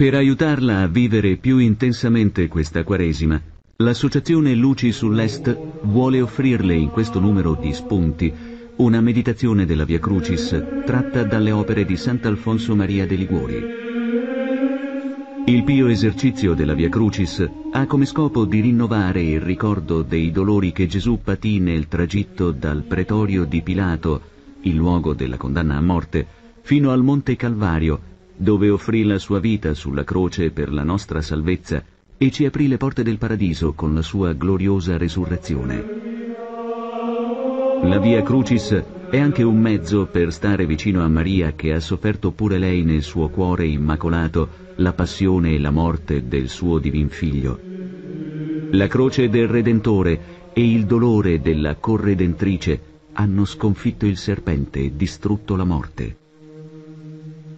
Per aiutarla a vivere più intensamente questa Quaresima, l'associazione Luci sull'Est vuole offrirle in questo numero di spunti una meditazione della Via Crucis tratta dalle opere di Sant'Alfonso Maria de Liguori. Il pio esercizio della Via Crucis ha come scopo di rinnovare il ricordo dei dolori che Gesù patì nel tragitto dal pretorio di Pilato, il luogo della condanna a morte, fino al Monte Calvario, dove offrì la sua vita sulla croce per la nostra salvezza e ci aprì le porte del paradiso con la sua gloriosa resurrezione. La via Crucis è anche un mezzo per stare vicino a Maria che ha sofferto pure lei nel suo cuore immacolato la passione e la morte del suo divin figlio. La croce del Redentore e il dolore della corredentrice hanno sconfitto il serpente e distrutto la morte.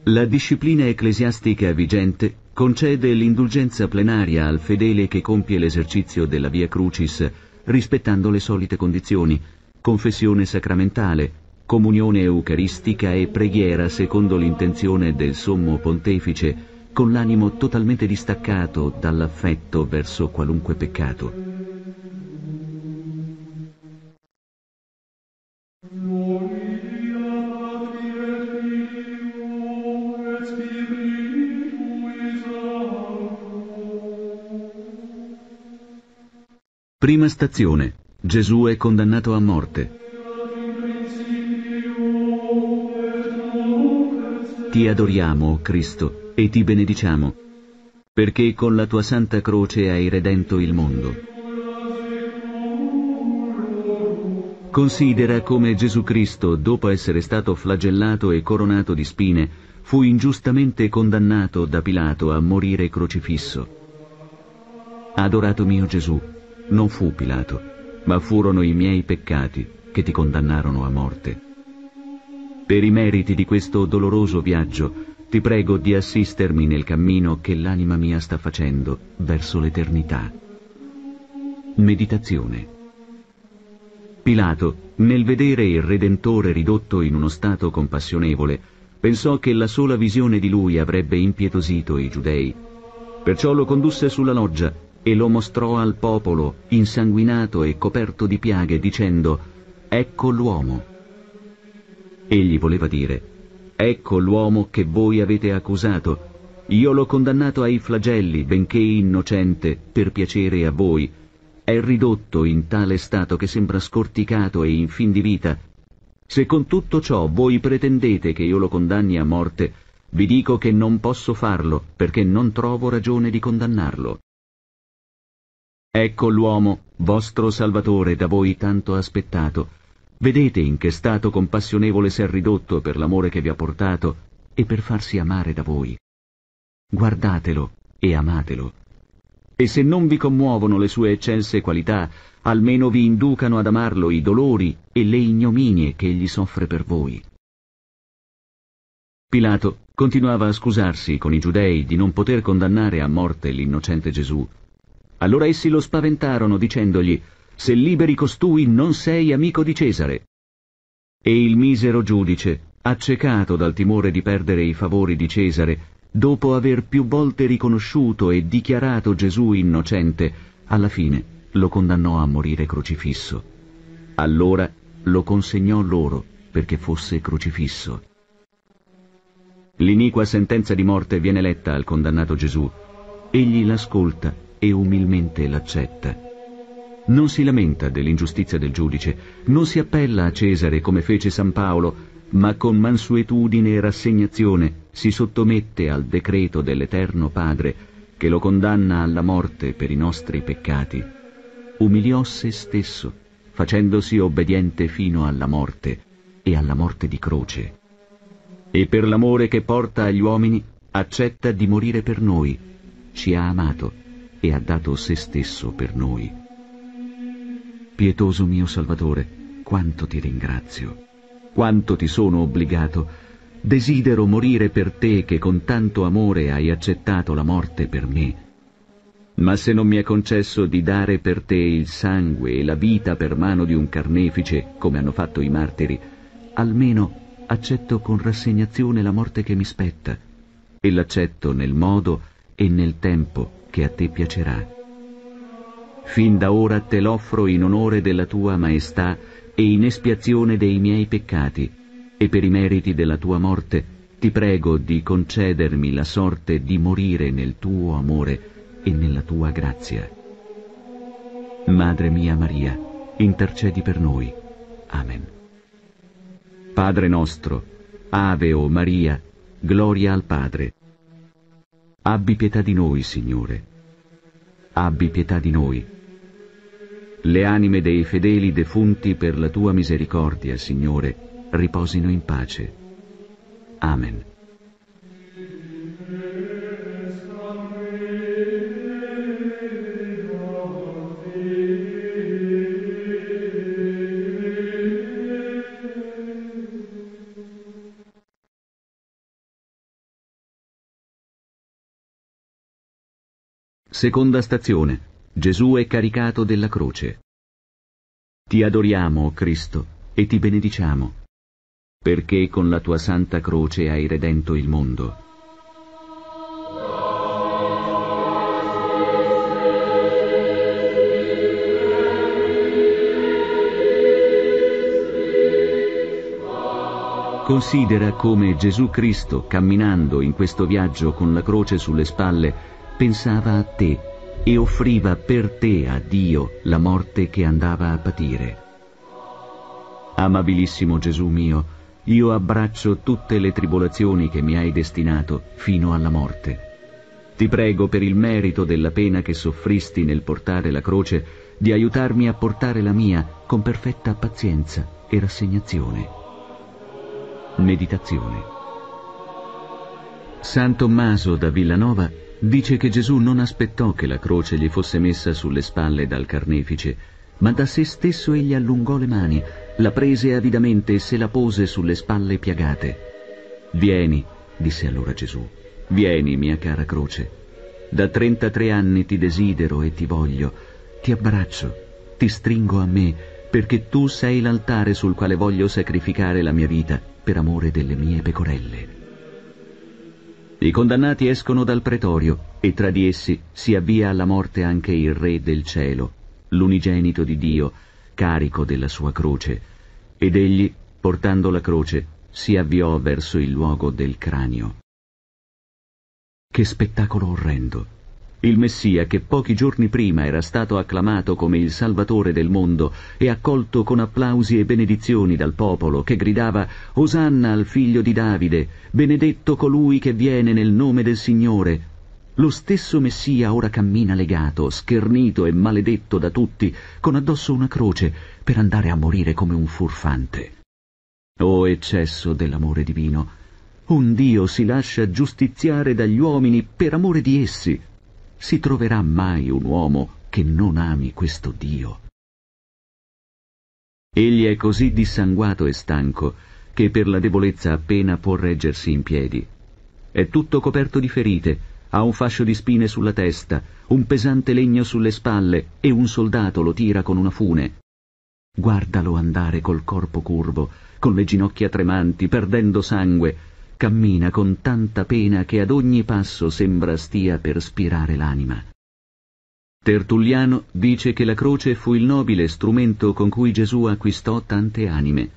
La disciplina ecclesiastica vigente concede l'indulgenza plenaria al fedele che compie l'esercizio della Via Crucis rispettando le solite condizioni, confessione sacramentale, comunione eucaristica e preghiera secondo l'intenzione del Sommo Pontefice, con l'animo totalmente distaccato dall'affetto verso qualunque peccato. Prima stazione. Gesù è condannato a morte. Ti adoriamo, o Cristo, e ti benediciamo, perché con la tua santa croce hai redento il mondo. Considera come Gesù Cristo, dopo essere stato flagellato e coronato di spine, fu ingiustamente condannato da Pilato a morire crocifisso. Adorato mio Gesù, non fu Pilato, ma furono i miei peccati che ti condannarono a morte. Per i meriti di questo doloroso viaggio, ti prego di assistermi nel cammino che l'anima mia sta facendo verso l'eternità. Meditazione Pilato, nel vedere il Redentore ridotto in uno stato compassionevole, pensò che la sola visione di lui avrebbe impietosito i giudei. Perciò lo condusse sulla loggia e lo mostrò al popolo, insanguinato e coperto di piaghe, dicendo, Ecco l'uomo. Egli voleva dire, Ecco l'uomo che voi avete accusato. Io l'ho condannato ai flagelli, benché innocente, per piacere a voi. È ridotto in tale stato che sembra scorticato e in fin di vita. Se con tutto ciò voi pretendete che io lo condanni a morte, vi dico che non posso farlo, perché non trovo ragione di condannarlo. Ecco l'uomo, vostro Salvatore, da voi tanto aspettato. Vedete in che stato compassionevole s'è ridotto per l'amore che vi ha portato e per farsi amare da voi. Guardatelo e amatelo. E se non vi commuovono le sue eccelse qualità, almeno vi inducano ad amarlo i dolori e le ignominie che egli soffre per voi. Pilato continuava a scusarsi con i giudei di non poter condannare a morte l'innocente Gesù, allora essi lo spaventarono dicendogli, se liberi costui non sei amico di Cesare. E il misero giudice, accecato dal timore di perdere i favori di Cesare, dopo aver più volte riconosciuto e dichiarato Gesù innocente, alla fine lo condannò a morire crocifisso. Allora lo consegnò loro perché fosse crocifisso. L'iniqua sentenza di morte viene letta al condannato Gesù. Egli l'ascolta e umilmente l'accetta. Non si lamenta dell'ingiustizia del giudice, non si appella a Cesare come fece San Paolo, ma con mansuetudine e rassegnazione si sottomette al decreto dell'Eterno Padre che lo condanna alla morte per i nostri peccati. Umiliò se stesso, facendosi obbediente fino alla morte e alla morte di croce. E per l'amore che porta agli uomini accetta di morire per noi. Ci ha amato e ha dato se stesso per noi. Pietoso mio Salvatore, quanto ti ringrazio, quanto ti sono obbligato. Desidero morire per te che con tanto amore hai accettato la morte per me. Ma se non mi è concesso di dare per te il sangue e la vita per mano di un carnefice, come hanno fatto i martiri, almeno accetto con rassegnazione la morte che mi spetta, e l'accetto nel modo e nel tempo che a te piacerà. Fin da ora te l'offro in onore della tua maestà e in espiazione dei miei peccati, e per i meriti della tua morte ti prego di concedermi la sorte di morire nel tuo amore e nella tua grazia. Madre mia Maria, intercedi per noi. Amen. Padre nostro, Ave o Maria, gloria al Padre. Abbi pietà di noi, Signore. Abbi pietà di noi. Le anime dei fedeli defunti per la tua misericordia, Signore, riposino in pace. Amen. Seconda stazione. Gesù è caricato della croce. Ti adoriamo, Cristo, e ti benediciamo, perché con la tua santa croce hai redento il mondo. Considera come Gesù Cristo, camminando in questo viaggio con la croce sulle spalle, pensava a te e offriva per te a Dio la morte che andava a patire. Amabilissimo Gesù mio, io abbraccio tutte le tribolazioni che mi hai destinato fino alla morte. Ti prego per il merito della pena che soffristi nel portare la croce, di aiutarmi a portare la mia con perfetta pazienza e rassegnazione. Meditazione San Tommaso da Villanova Dice che Gesù non aspettò che la croce gli fosse messa sulle spalle dal carnefice, ma da se stesso egli allungò le mani, la prese avidamente e se la pose sulle spalle piagate. Vieni, disse allora Gesù, vieni, mia cara croce. Da trentatré anni ti desidero e ti voglio, ti abbraccio, ti stringo a me, perché tu sei l'altare sul quale voglio sacrificare la mia vita per amore delle mie pecorelle. I condannati escono dal pretorio e tra di essi si avvia alla morte anche il Re del cielo, l'unigenito di Dio, carico della sua croce, ed egli, portando la croce, si avviò verso il luogo del cranio. Che spettacolo orrendo! Il Messia che pochi giorni prima era stato acclamato come il Salvatore del mondo e accolto con applausi e benedizioni dal popolo che gridava Osanna al figlio di Davide, benedetto colui che viene nel nome del Signore. Lo stesso Messia ora cammina legato, schernito e maledetto da tutti, con addosso una croce, per andare a morire come un furfante. O eccesso dell'amore divino! Un Dio si lascia giustiziare dagli uomini per amore di essi, si troverà mai un uomo che non ami questo Dio? Egli è così dissanguato e stanco che per la debolezza appena può reggersi in piedi. È tutto coperto di ferite, ha un fascio di spine sulla testa, un pesante legno sulle spalle e un soldato lo tira con una fune. Guardalo andare col corpo curvo, con le ginocchia tremanti, perdendo sangue, cammina con tanta pena che ad ogni passo sembra stia per spirare l'anima. Tertulliano dice che la croce fu il nobile strumento con cui Gesù acquistò tante anime.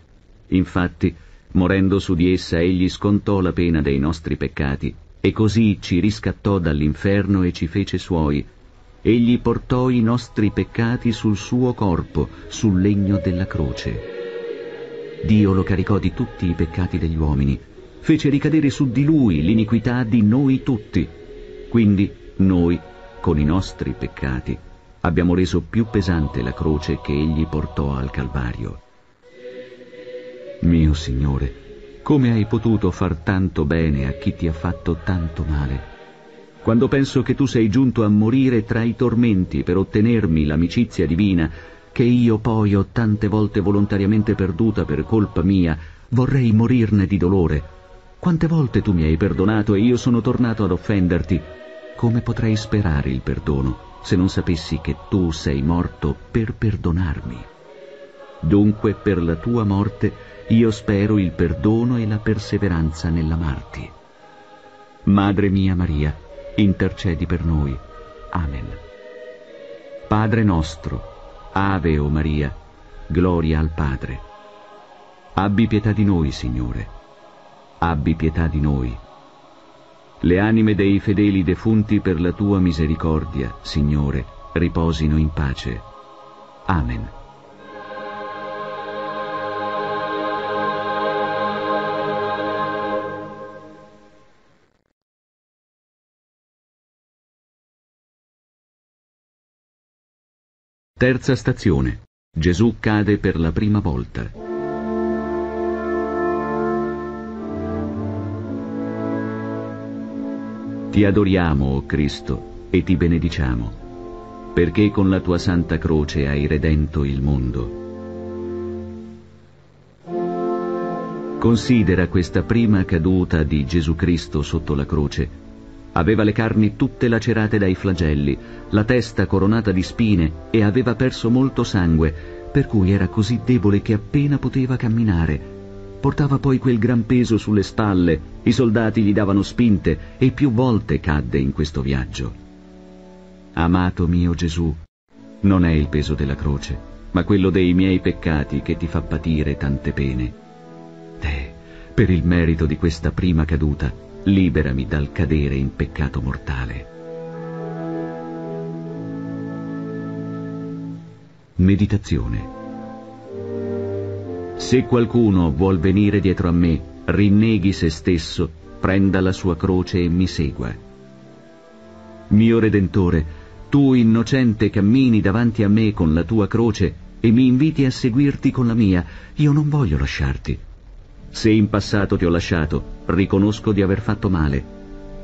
Infatti, morendo su di essa egli scontò la pena dei nostri peccati e così ci riscattò dall'inferno e ci fece suoi. Egli portò i nostri peccati sul suo corpo, sul legno della croce. Dio lo caricò di tutti i peccati degli uomini fece ricadere su di lui l'iniquità di noi tutti. Quindi noi, con i nostri peccati, abbiamo reso più pesante la croce che egli portò al Calvario. Mio Signore, come hai potuto far tanto bene a chi ti ha fatto tanto male? Quando penso che tu sei giunto a morire tra i tormenti per ottenermi l'amicizia divina, che io poi ho tante volte volontariamente perduta per colpa mia, vorrei morirne di dolore, quante volte tu mi hai perdonato e io sono tornato ad offenderti? Come potrei sperare il perdono se non sapessi che tu sei morto per perdonarmi? Dunque per la tua morte io spero il perdono e la perseveranza nell'amarti. Madre mia Maria, intercedi per noi. Amen. Padre nostro, Ave o Maria, gloria al Padre. Abbi pietà di noi, Signore. Abbi pietà di noi. Le anime dei fedeli defunti per la tua misericordia, Signore, riposino in pace. Amen. Terza stazione. Gesù cade per la prima volta. Ti adoriamo, o oh Cristo, e ti benediciamo, perché con la tua santa croce hai redento il mondo. Considera questa prima caduta di Gesù Cristo sotto la croce Aveva le carni tutte lacerate dai flagelli, la testa coronata di spine e aveva perso molto sangue, per cui era così debole che appena poteva camminare. Portava poi quel gran peso sulle spalle, i soldati gli davano spinte e più volte cadde in questo viaggio. Amato mio Gesù, non è il peso della croce, ma quello dei miei peccati che ti fa patire tante pene. Te, per il merito di questa prima caduta, liberami dal cadere in peccato mortale. Meditazione Se qualcuno vuol venire dietro a me, rinneghi se stesso, prenda la sua croce e mi segua. Mio Redentore, tu innocente cammini davanti a me con la tua croce e mi inviti a seguirti con la mia, io non voglio lasciarti. Se in passato ti ho lasciato, riconosco di aver fatto male.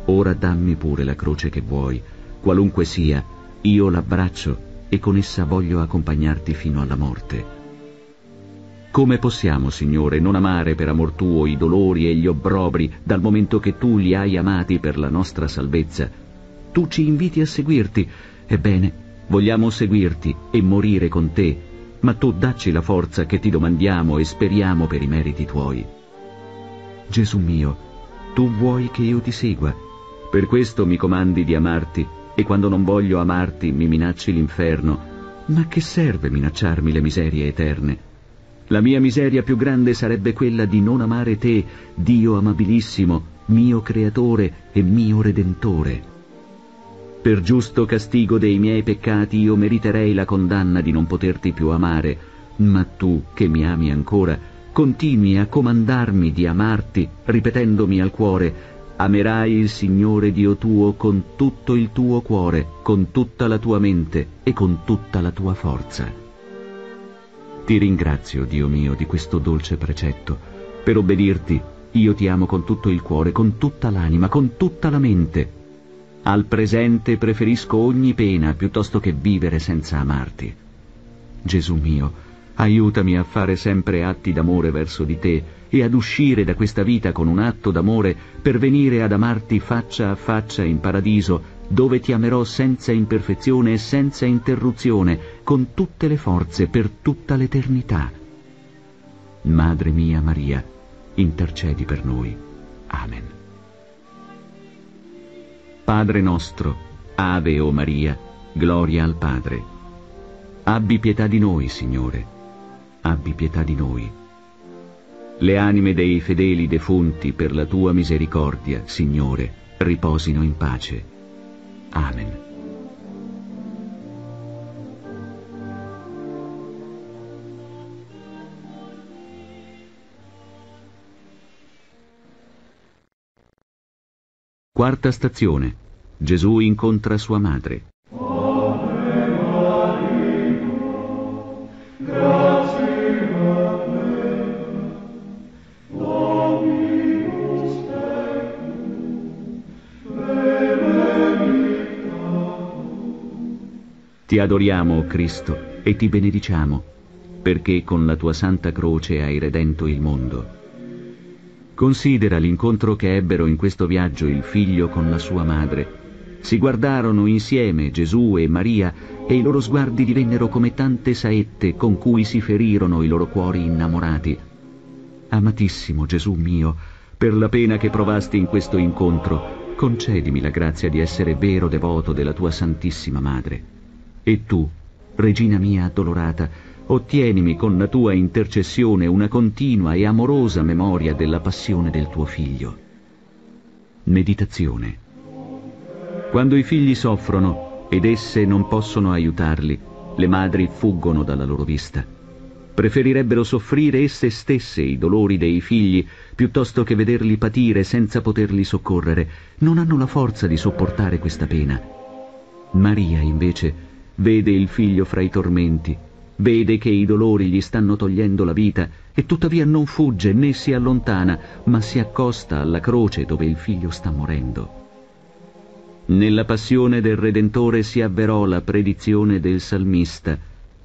Ora dammi pure la croce che vuoi, qualunque sia, io l'abbraccio e con essa voglio accompagnarti fino alla morte. Come possiamo, Signore, non amare per amor tuo i dolori e gli obbrobri dal momento che tu li hai amati per la nostra salvezza? Tu ci inviti a seguirti. Ebbene, vogliamo seguirti e morire con te, ma tu dacci la forza che ti domandiamo e speriamo per i meriti tuoi. Gesù mio, tu vuoi che io ti segua. Per questo mi comandi di amarti, e quando non voglio amarti mi minacci l'inferno. Ma che serve minacciarmi le miserie eterne? La mia miseria più grande sarebbe quella di non amare te, Dio amabilissimo, mio creatore e mio redentore. Per giusto castigo dei miei peccati io meriterei la condanna di non poterti più amare, ma tu, che mi ami ancora, continui a comandarmi di amarti, ripetendomi al cuore Amerai il Signore Dio tuo con tutto il tuo cuore, con tutta la tua mente e con tutta la tua forza. Ti ringrazio, Dio mio, di questo dolce precetto. Per obbedirti, io ti amo con tutto il cuore, con tutta l'anima, con tutta la mente. Al presente preferisco ogni pena piuttosto che vivere senza amarti. Gesù mio, Aiutami a fare sempre atti d'amore verso di te e ad uscire da questa vita con un atto d'amore per venire ad amarti faccia a faccia in paradiso, dove ti amerò senza imperfezione e senza interruzione, con tutte le forze per tutta l'eternità. Madre mia Maria, intercedi per noi. Amen. Padre nostro, Ave o Maria, gloria al Padre. Abbi pietà di noi, Signore abbi pietà di noi. Le anime dei fedeli defunti per la tua misericordia, Signore, riposino in pace. Amen. Quarta stazione. Gesù incontra sua madre. Ti adoriamo, Cristo, e ti benediciamo, perché con la tua santa croce hai redento il mondo. Considera l'incontro che ebbero in questo viaggio il figlio con la sua madre. Si guardarono insieme Gesù e Maria e i loro sguardi divennero come tante saette con cui si ferirono i loro cuori innamorati. Amatissimo Gesù mio, per la pena che provasti in questo incontro, concedimi la grazia di essere vero devoto della tua Santissima Madre. E tu, Regina mia addolorata, ottienimi con la tua intercessione una continua e amorosa memoria della passione del tuo Figlio. Meditazione. Quando i figli soffrono ed esse non possono aiutarli, le madri fuggono dalla loro vista. Preferirebbero soffrire esse stesse i dolori dei figli piuttosto che vederli patire senza poterli soccorrere. Non hanno la forza di sopportare questa pena. Maria, invece, vede il figlio fra i tormenti Vede che i dolori gli stanno togliendo la vita e tuttavia non fugge né si allontana, ma si accosta alla croce dove il figlio sta morendo. Nella passione del Redentore si avverò la predizione del salmista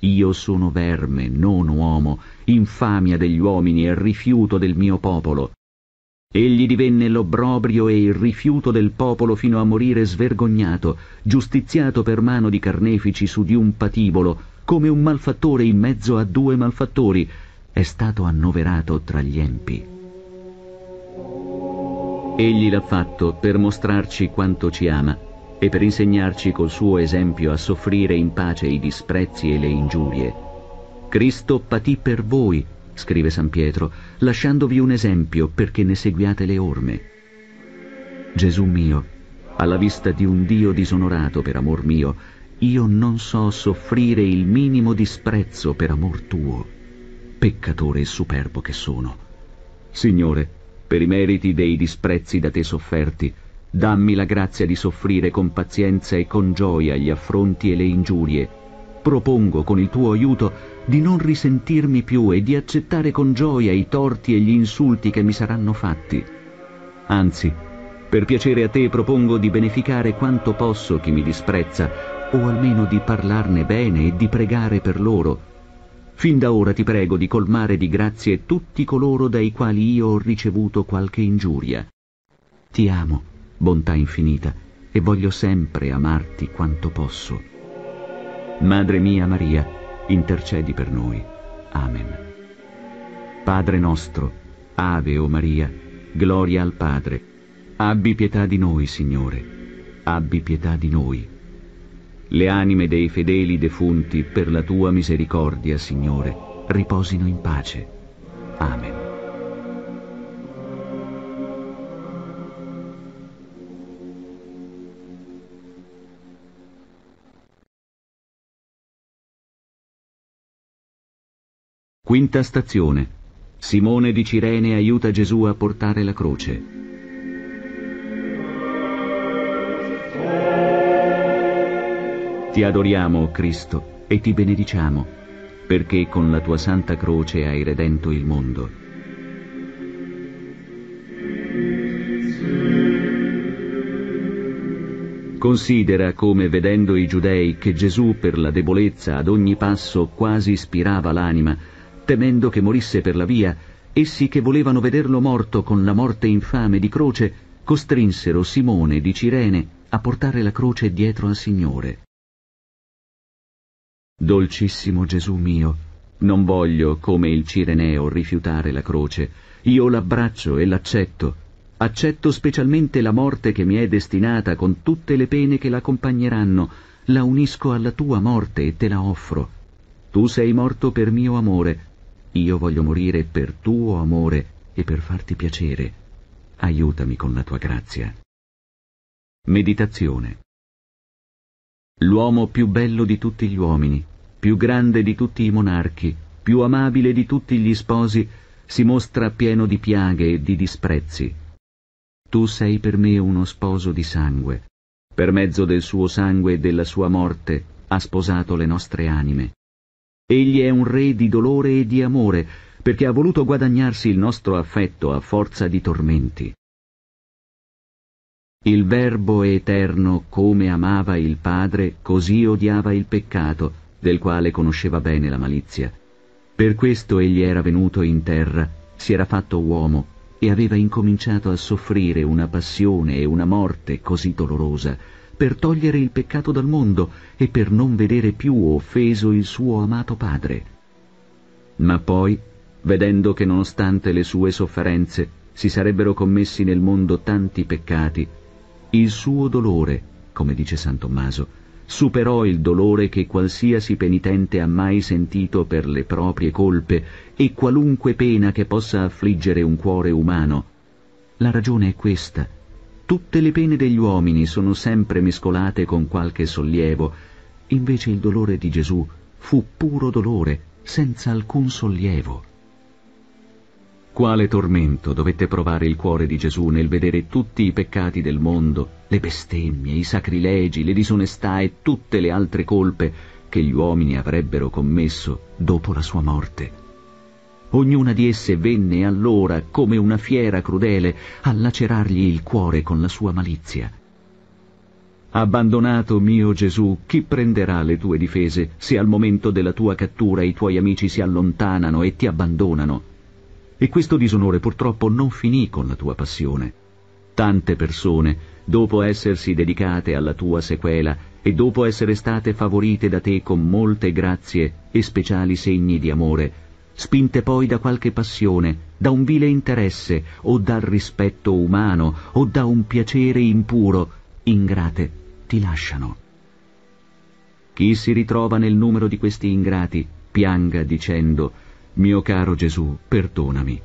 «Io sono verme, non uomo, infamia degli uomini e rifiuto del mio popolo». Egli divenne l'obbrobrio e il rifiuto del popolo fino a morire svergognato, giustiziato per mano di carnefici su di un patibolo, come un malfattore in mezzo a due malfattori, è stato annoverato tra gli empi. Egli l'ha fatto per mostrarci quanto ci ama e per insegnarci col suo esempio a soffrire in pace i disprezzi e le ingiurie. Cristo patì per voi, scrive San Pietro, lasciandovi un esempio perché ne seguiate le orme. Gesù mio, alla vista di un Dio disonorato per amor mio, io non so soffrire il minimo disprezzo per amor tuo, peccatore e superbo che sono. Signore, per i meriti dei disprezzi da te sofferti, dammi la grazia di soffrire con pazienza e con gioia gli affronti e le ingiurie. Propongo con il tuo aiuto di non risentirmi più e di accettare con gioia i torti e gli insulti che mi saranno fatti. Anzi, per piacere a te propongo di beneficare quanto posso chi mi disprezza o almeno di parlarne bene e di pregare per loro. Fin da ora ti prego di colmare di grazie tutti coloro dai quali io ho ricevuto qualche ingiuria. Ti amo, bontà infinita, e voglio sempre amarti quanto posso. Madre mia Maria, intercedi per noi. Amen. Padre nostro, Ave o Maria, gloria al Padre. Abbi pietà di noi, Signore. Abbi pietà di noi le anime dei fedeli defunti, per la tua misericordia, Signore, riposino in pace. Amen. Quinta stazione. Simone di Cirene aiuta Gesù a portare la croce. Ti adoriamo, Cristo, e ti benediciamo, perché con la tua santa croce hai redento il mondo. Considera come, vedendo i giudei che Gesù per la debolezza ad ogni passo quasi ispirava l'anima, temendo che morisse per la via, essi che volevano vederlo morto con la morte infame di croce, costrinsero Simone di Cirene a portare la croce dietro al Signore. Dolcissimo Gesù mio, non voglio, come il Cireneo, rifiutare la croce. Io l'abbraccio e l'accetto. Accetto specialmente la morte che mi è destinata con tutte le pene che l'accompagneranno. La unisco alla tua morte e te la offro. Tu sei morto per mio amore. Io voglio morire per tuo amore e per farti piacere. Aiutami con la tua grazia. Meditazione L'uomo più bello di tutti gli uomini, più grande di tutti i monarchi, più amabile di tutti gli sposi, si mostra pieno di piaghe e di disprezzi. Tu sei per me uno sposo di sangue. Per mezzo del suo sangue e della sua morte ha sposato le nostre anime. Egli è un re di dolore e di amore, perché ha voluto guadagnarsi il nostro affetto a forza di tormenti. Il Verbo eterno, come amava il Padre, così odiava il peccato, del quale conosceva bene la malizia. Per questo egli era venuto in terra, si era fatto uomo e aveva incominciato a soffrire una passione e una morte così dolorosa, per togliere il peccato dal mondo e per non vedere più offeso il suo amato Padre. Ma poi, vedendo che nonostante le sue sofferenze si sarebbero commessi nel mondo tanti peccati, Il suo dolore, come dice San Tommaso, superò il dolore che qualsiasi penitente ha mai sentito per le proprie colpe e qualunque pena che possa affliggere un cuore umano. La ragione è questa. Tutte le pene degli uomini sono sempre mescolate con qualche sollievo, invece il dolore di Gesù fu puro dolore, senza alcun sollievo. Quale tormento dovette provare il cuore di Gesù nel vedere tutti i peccati del mondo, le bestemmie, i sacrilegi, le disonestà e tutte le altre colpe che gli uomini avrebbero commesso dopo la sua morte. Ognuna di esse venne allora, come una fiera crudele, a lacerargli il cuore con la sua malizia. Abbandonato mio Gesù, chi prenderà le tue difese se al momento della tua cattura i tuoi amici si allontanano e ti abbandonano? E questo disonore purtroppo non finì con la tua passione. Tante persone, dopo essersi dedicate alla tua sequela e dopo essere state favorite da te con molte grazie e speciali segni di amore, spinte poi da qualche passione, da un vile interesse o dal rispetto umano o da un piacere impuro, ingrate, ti lasciano. Chi si ritrova nel numero di questi ingrati, pianga dicendo mio caro Gesù, perdonami.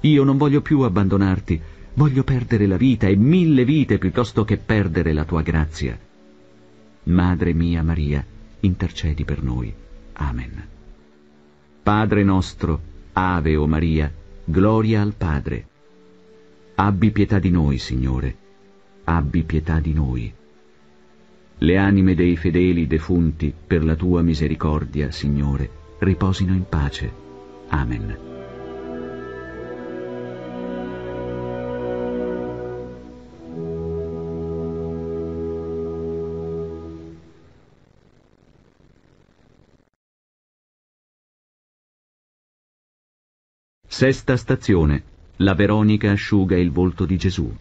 Io non voglio più abbandonarti, voglio perdere la vita e mille vite piuttosto che perdere la tua grazia. Madre mia Maria, intercedi per noi. Amen. Padre nostro, Ave o Maria, gloria al Padre. Abbi pietà di noi, Signore. Abbi pietà di noi. Le anime dei fedeli defunti, per la tua misericordia, Signore, riposino in pace. Amen. Sesta stazione. La Veronica asciuga il volto di Gesù.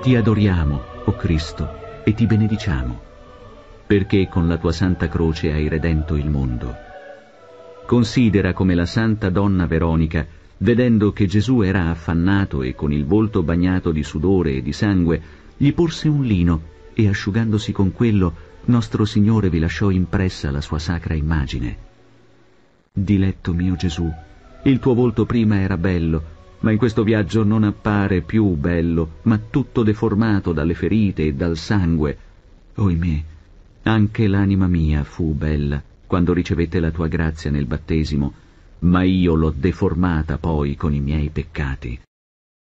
Ti adoriamo, o oh Cristo, e ti benediciamo, perché con la tua santa croce hai redento il mondo. Considera come la santa donna Veronica, vedendo che Gesù era affannato e con il volto bagnato di sudore e di sangue, gli porse un lino e asciugandosi con quello, nostro Signore vi lasciò impressa la sua sacra immagine. Diletto mio Gesù, il tuo volto prima era bello, ma in questo viaggio non appare più bello, ma tutto deformato dalle ferite e dal sangue. Oimè, anche l'anima mia fu bella quando ricevette la tua grazia nel battesimo, ma io l'ho deformata poi con i miei peccati.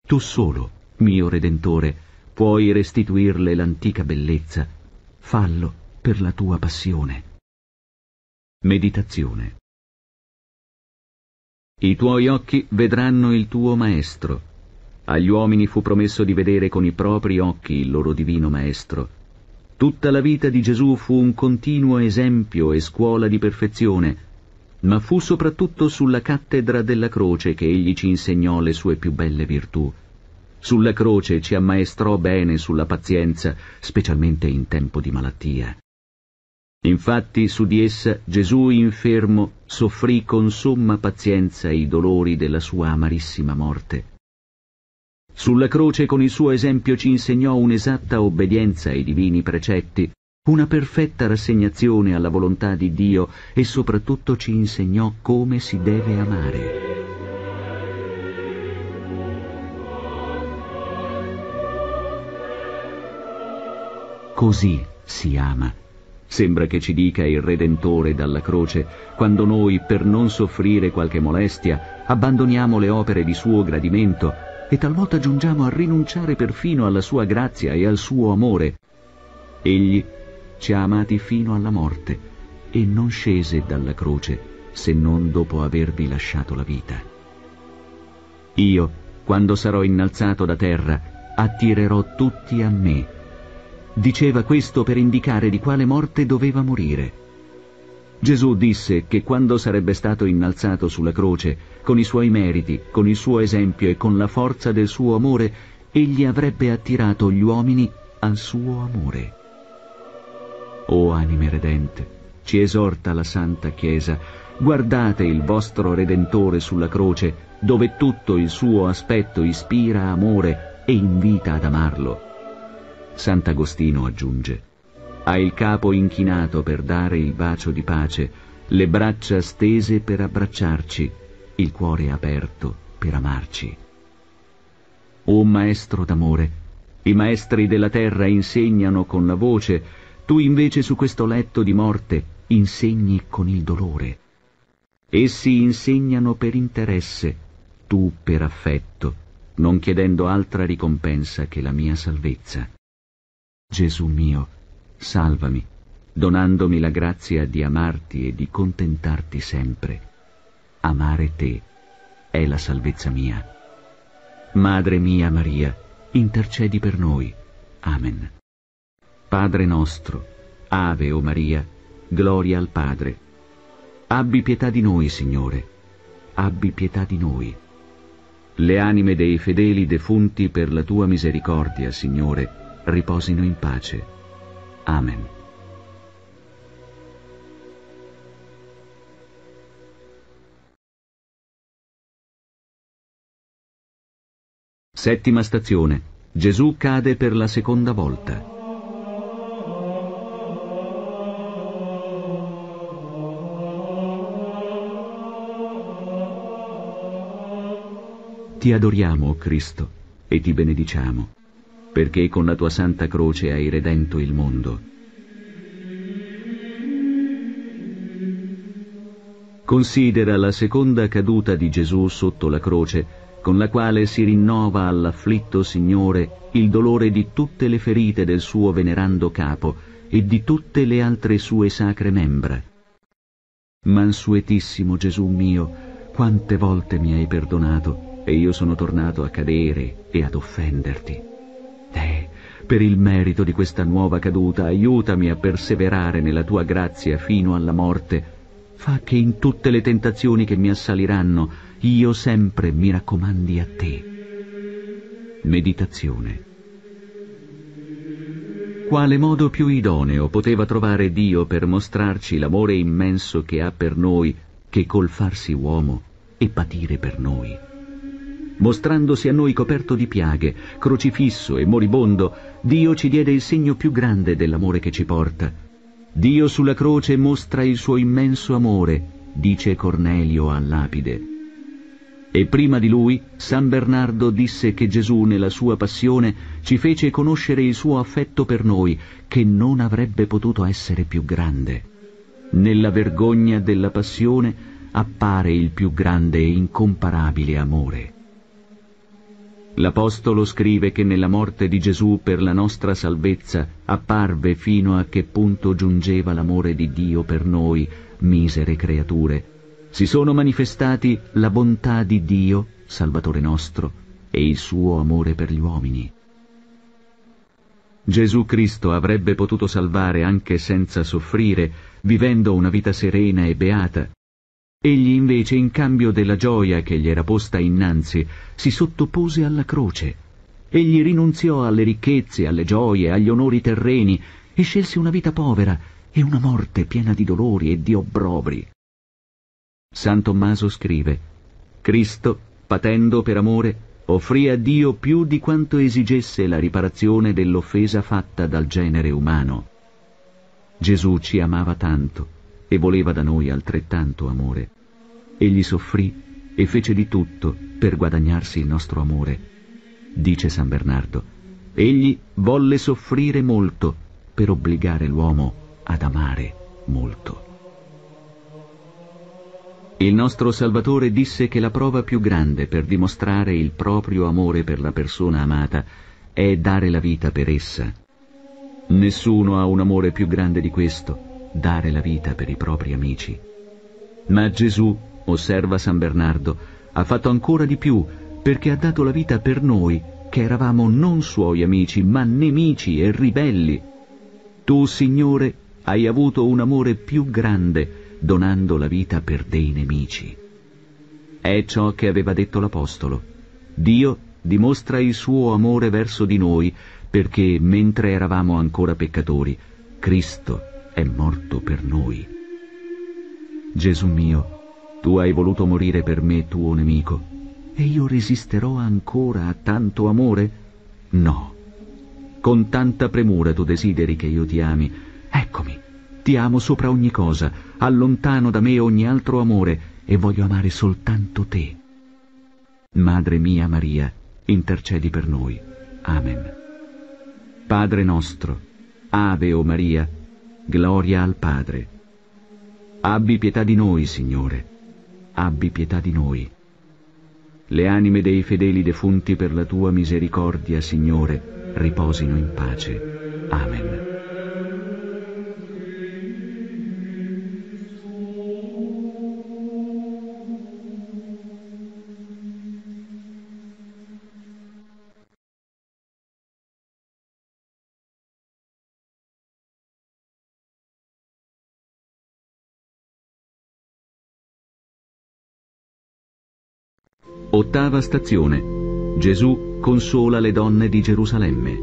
Tu solo, mio Redentore, puoi restituirle l'antica bellezza. Fallo per la tua passione. Meditazione i tuoi occhi vedranno il tuo Maestro. Agli uomini fu promesso di vedere con i propri occhi il loro divino Maestro. Tutta la vita di Gesù fu un continuo esempio e scuola di perfezione, ma fu soprattutto sulla cattedra della croce che egli ci insegnò le sue più belle virtù. Sulla croce ci ammaestrò bene sulla pazienza, specialmente in tempo di malattia. Infatti su di essa Gesù infermo soffrì con somma pazienza i dolori della sua amarissima morte. Sulla croce con il suo esempio ci insegnò un'esatta obbedienza ai divini precetti, una perfetta rassegnazione alla volontà di Dio e soprattutto ci insegnò come si deve amare. Così si ama Sembra che ci dica il Redentore dalla croce, quando noi, per non soffrire qualche molestia, abbandoniamo le opere di suo gradimento e talvolta giungiamo a rinunciare perfino alla sua grazia e al suo amore. Egli ci ha amati fino alla morte e non scese dalla croce se non dopo avervi lasciato la vita. Io, quando sarò innalzato da terra, attirerò tutti a me Diceva questo per indicare di quale morte doveva morire. Gesù disse che quando sarebbe stato innalzato sulla croce, con i suoi meriti, con il suo esempio e con la forza del suo amore, egli avrebbe attirato gli uomini al suo amore. O anime redente, ci esorta la Santa Chiesa, guardate il vostro Redentore sulla croce, dove tutto il suo aspetto ispira amore e invita ad amarlo. Sant'Agostino aggiunge, ha il capo inchinato per dare il bacio di pace, le braccia stese per abbracciarci, il cuore aperto per amarci. O Maestro d'amore, i maestri della terra insegnano con la voce, tu invece su questo letto di morte insegni con il dolore. Essi insegnano per interesse, tu per affetto, non chiedendo altra ricompensa che la mia salvezza. Gesù mio, salvami, donandomi la grazia di amarti e di contentarti sempre. Amare te è la salvezza mia. Madre mia Maria, intercedi per noi. Amen. Padre nostro, Ave o Maria, gloria al Padre. Abbi pietà di noi, Signore, abbi pietà di noi. Le anime dei fedeli defunti per la tua misericordia, Signore, riposino in pace. Amen. Settima stazione. Gesù cade per la seconda volta. Ti adoriamo, o Cristo, e ti benediciamo, perché con la tua santa croce hai redento il mondo. Considera la seconda caduta di Gesù sotto la croce con la quale si rinnova all'afflitto Signore il dolore di tutte le ferite del suo venerando capo e di tutte le altre sue sacre membra. Mansuetissimo Gesù mio, quante volte mi hai perdonato e io sono tornato a cadere e ad offenderti. Eh, per il merito di questa nuova caduta aiutami a perseverare nella tua grazia fino alla morte. Fa che in tutte le tentazioni che mi assaliranno io sempre mi raccomandi a te. Meditazione. Quale modo più idoneo poteva trovare Dio per mostrarci l'amore immenso che ha per noi che col farsi uomo e patire per noi? Mostrandosi a noi coperto di piaghe, crocifisso e moribondo, Dio ci diede il segno più grande dell'amore che ci porta. Dio sulla croce mostra il suo immenso amore, dice Cornelio all'Apide. E prima di lui San Bernardo disse che Gesù nella sua passione ci fece conoscere il suo affetto per noi, che non avrebbe potuto essere più grande. Nella vergogna della passione appare il più grande e incomparabile amore. L'Apostolo scrive che nella morte di Gesù per la nostra salvezza apparve fino a che punto giungeva l'amore di Dio per noi, misere creature, si sono manifestati la bontà di Dio, Salvatore nostro, e il suo amore per gli uomini. Gesù Cristo avrebbe potuto salvare anche senza soffrire, vivendo una vita serena e beata. Egli invece, in cambio della gioia che gli era posta innanzi, si sottopose alla croce. Egli rinunziò alle ricchezze, alle gioie, agli onori terreni e scelse una vita povera e una morte piena di dolori e di obbrobri. San Tommaso scrive Cristo, patendo per amore, offrì a Dio più di quanto esigesse la riparazione dell'offesa fatta dal genere umano. Gesù ci amava tanto e voleva da noi altrettanto amore. Egli soffrì e fece di tutto per guadagnarsi il nostro amore. Dice San Bernardo, egli volle soffrire molto per obbligare l'uomo ad amare molto. Il nostro Salvatore disse che la prova più grande per dimostrare il proprio amore per la persona amata è dare la vita per essa. Nessuno ha un amore più grande di questo, dare la vita per i propri amici. Ma Gesù, osserva San Bernardo, ha fatto ancora di più perché ha dato la vita per noi, che eravamo non suoi amici, ma nemici e ribelli. Tu, Signore, hai avuto un amore più grande donando la vita per dei nemici. È ciò che aveva detto l'Apostolo. Dio dimostra il suo amore verso di noi perché, mentre eravamo ancora peccatori, Cristo, è morto per noi. Gesù mio, tu hai voluto morire per me, tuo nemico, e io resisterò ancora a tanto amore? No. Con tanta premura tu desideri che io ti ami. Eccomi, ti amo sopra ogni cosa, allontano da me ogni altro amore, e voglio amare soltanto te. Madre mia Maria, intercedi per noi. Amen. Padre nostro, Ave o Maria, gloria al Padre. Abbi pietà di noi, Signore, abbi pietà di noi. Le anime dei fedeli defunti per la tua misericordia, Signore, riposino in pace. Amen. Ottava stazione. Gesù consola le donne di Gerusalemme.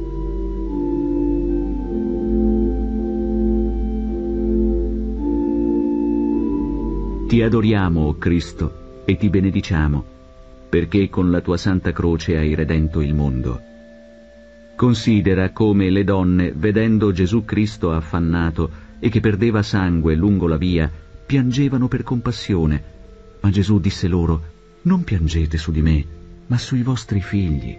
Ti adoriamo, o Cristo, e ti benediciamo, perché con la tua santa croce hai redento il mondo. Considera come le donne, vedendo Gesù Cristo affannato e che perdeva sangue lungo la via, piangevano per compassione, ma Gesù disse loro, non piangete su di me, ma sui vostri figli.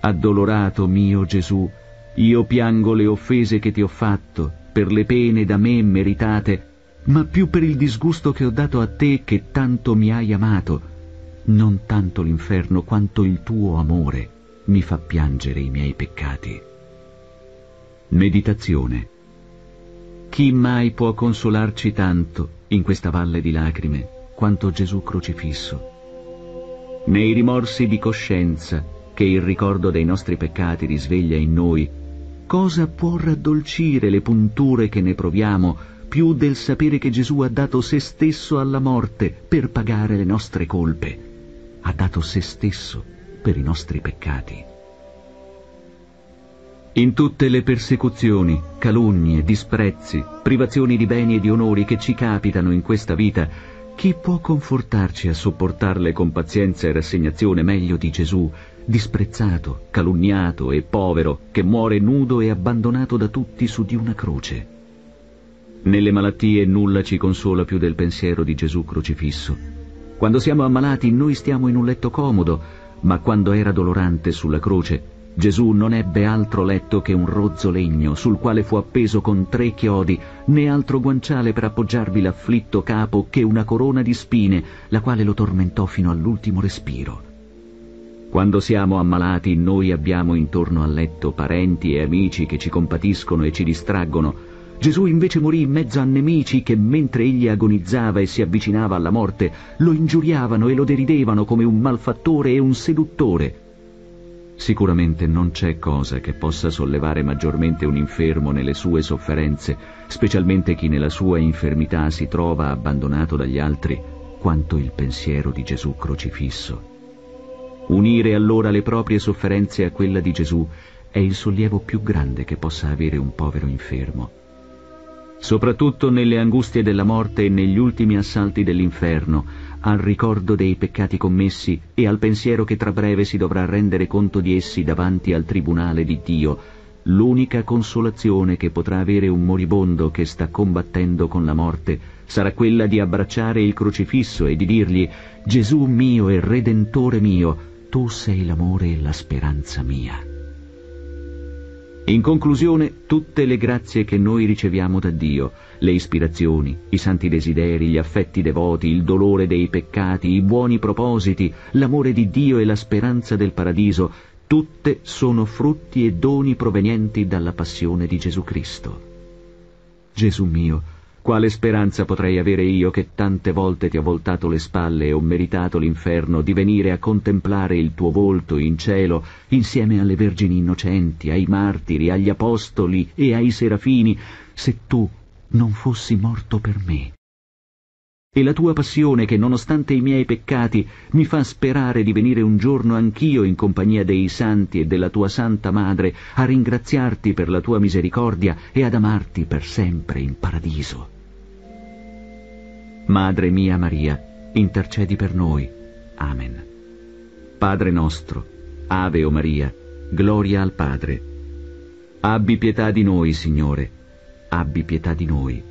Addolorato mio Gesù, io piango le offese che ti ho fatto, per le pene da me meritate, ma più per il disgusto che ho dato a te che tanto mi hai amato. Non tanto l'inferno quanto il tuo amore mi fa piangere i miei peccati. Meditazione Chi mai può consolarci tanto in questa valle di lacrime quanto Gesù crocifisso. Nei rimorsi di coscienza che il ricordo dei nostri peccati risveglia in noi, cosa può raddolcire le punture che ne proviamo più del sapere che Gesù ha dato se stesso alla morte per pagare le nostre colpe, ha dato se stesso per i nostri peccati. In tutte le persecuzioni, calunnie, disprezzi, privazioni di beni e di onori che ci capitano in questa vita, chi può confortarci a sopportarle con pazienza e rassegnazione meglio di Gesù, disprezzato, calunniato e povero, che muore nudo e abbandonato da tutti su di una croce? Nelle malattie nulla ci consola più del pensiero di Gesù crocifisso. Quando siamo ammalati noi stiamo in un letto comodo, ma quando era dolorante sulla croce Gesù non ebbe altro letto che un rozzo legno, sul quale fu appeso con tre chiodi, né altro guanciale per appoggiarvi l'afflitto capo che una corona di spine, la quale lo tormentò fino all'ultimo respiro. Quando siamo ammalati noi abbiamo intorno al letto parenti e amici che ci compatiscono e ci distraggono. Gesù invece morì in mezzo a nemici che mentre egli agonizzava e si avvicinava alla morte lo ingiuriavano e lo deridevano come un malfattore e un seduttore. Sicuramente non c'è cosa che possa sollevare maggiormente un infermo nelle sue sofferenze, specialmente chi nella sua infermità si trova abbandonato dagli altri, quanto il pensiero di Gesù crocifisso. Unire allora le proprie sofferenze a quella di Gesù è il sollievo più grande che possa avere un povero infermo. Soprattutto nelle angustie della morte e negli ultimi assalti dell'inferno, al ricordo dei peccati commessi e al pensiero che tra breve si dovrà rendere conto di essi davanti al tribunale di Dio, l'unica consolazione che potrà avere un moribondo che sta combattendo con la morte sarà quella di abbracciare il crocifisso e di dirgli «Gesù mio e Redentore mio, tu sei l'amore e la speranza mia». In conclusione, tutte le grazie che noi riceviamo da Dio, le ispirazioni, i santi desideri, gli affetti devoti, il dolore dei peccati, i buoni propositi, l'amore di Dio e la speranza del paradiso, tutte sono frutti e doni provenienti dalla passione di Gesù Cristo. Gesù mio, quale speranza potrei avere io che tante volte ti ho voltato le spalle e ho meritato l'inferno di venire a contemplare il tuo volto in cielo insieme alle vergini innocenti, ai martiri, agli apostoli e ai serafini, se tu non fossi morto per me? e la tua passione che, nonostante i miei peccati, mi fa sperare di venire un giorno anch'io in compagnia dei santi e della tua Santa Madre a ringraziarti per la tua misericordia e ad amarti per sempre in paradiso. Madre mia Maria, intercedi per noi. Amen. Padre nostro, Ave o Maria, gloria al Padre. Abbi pietà di noi, Signore, abbi pietà di noi.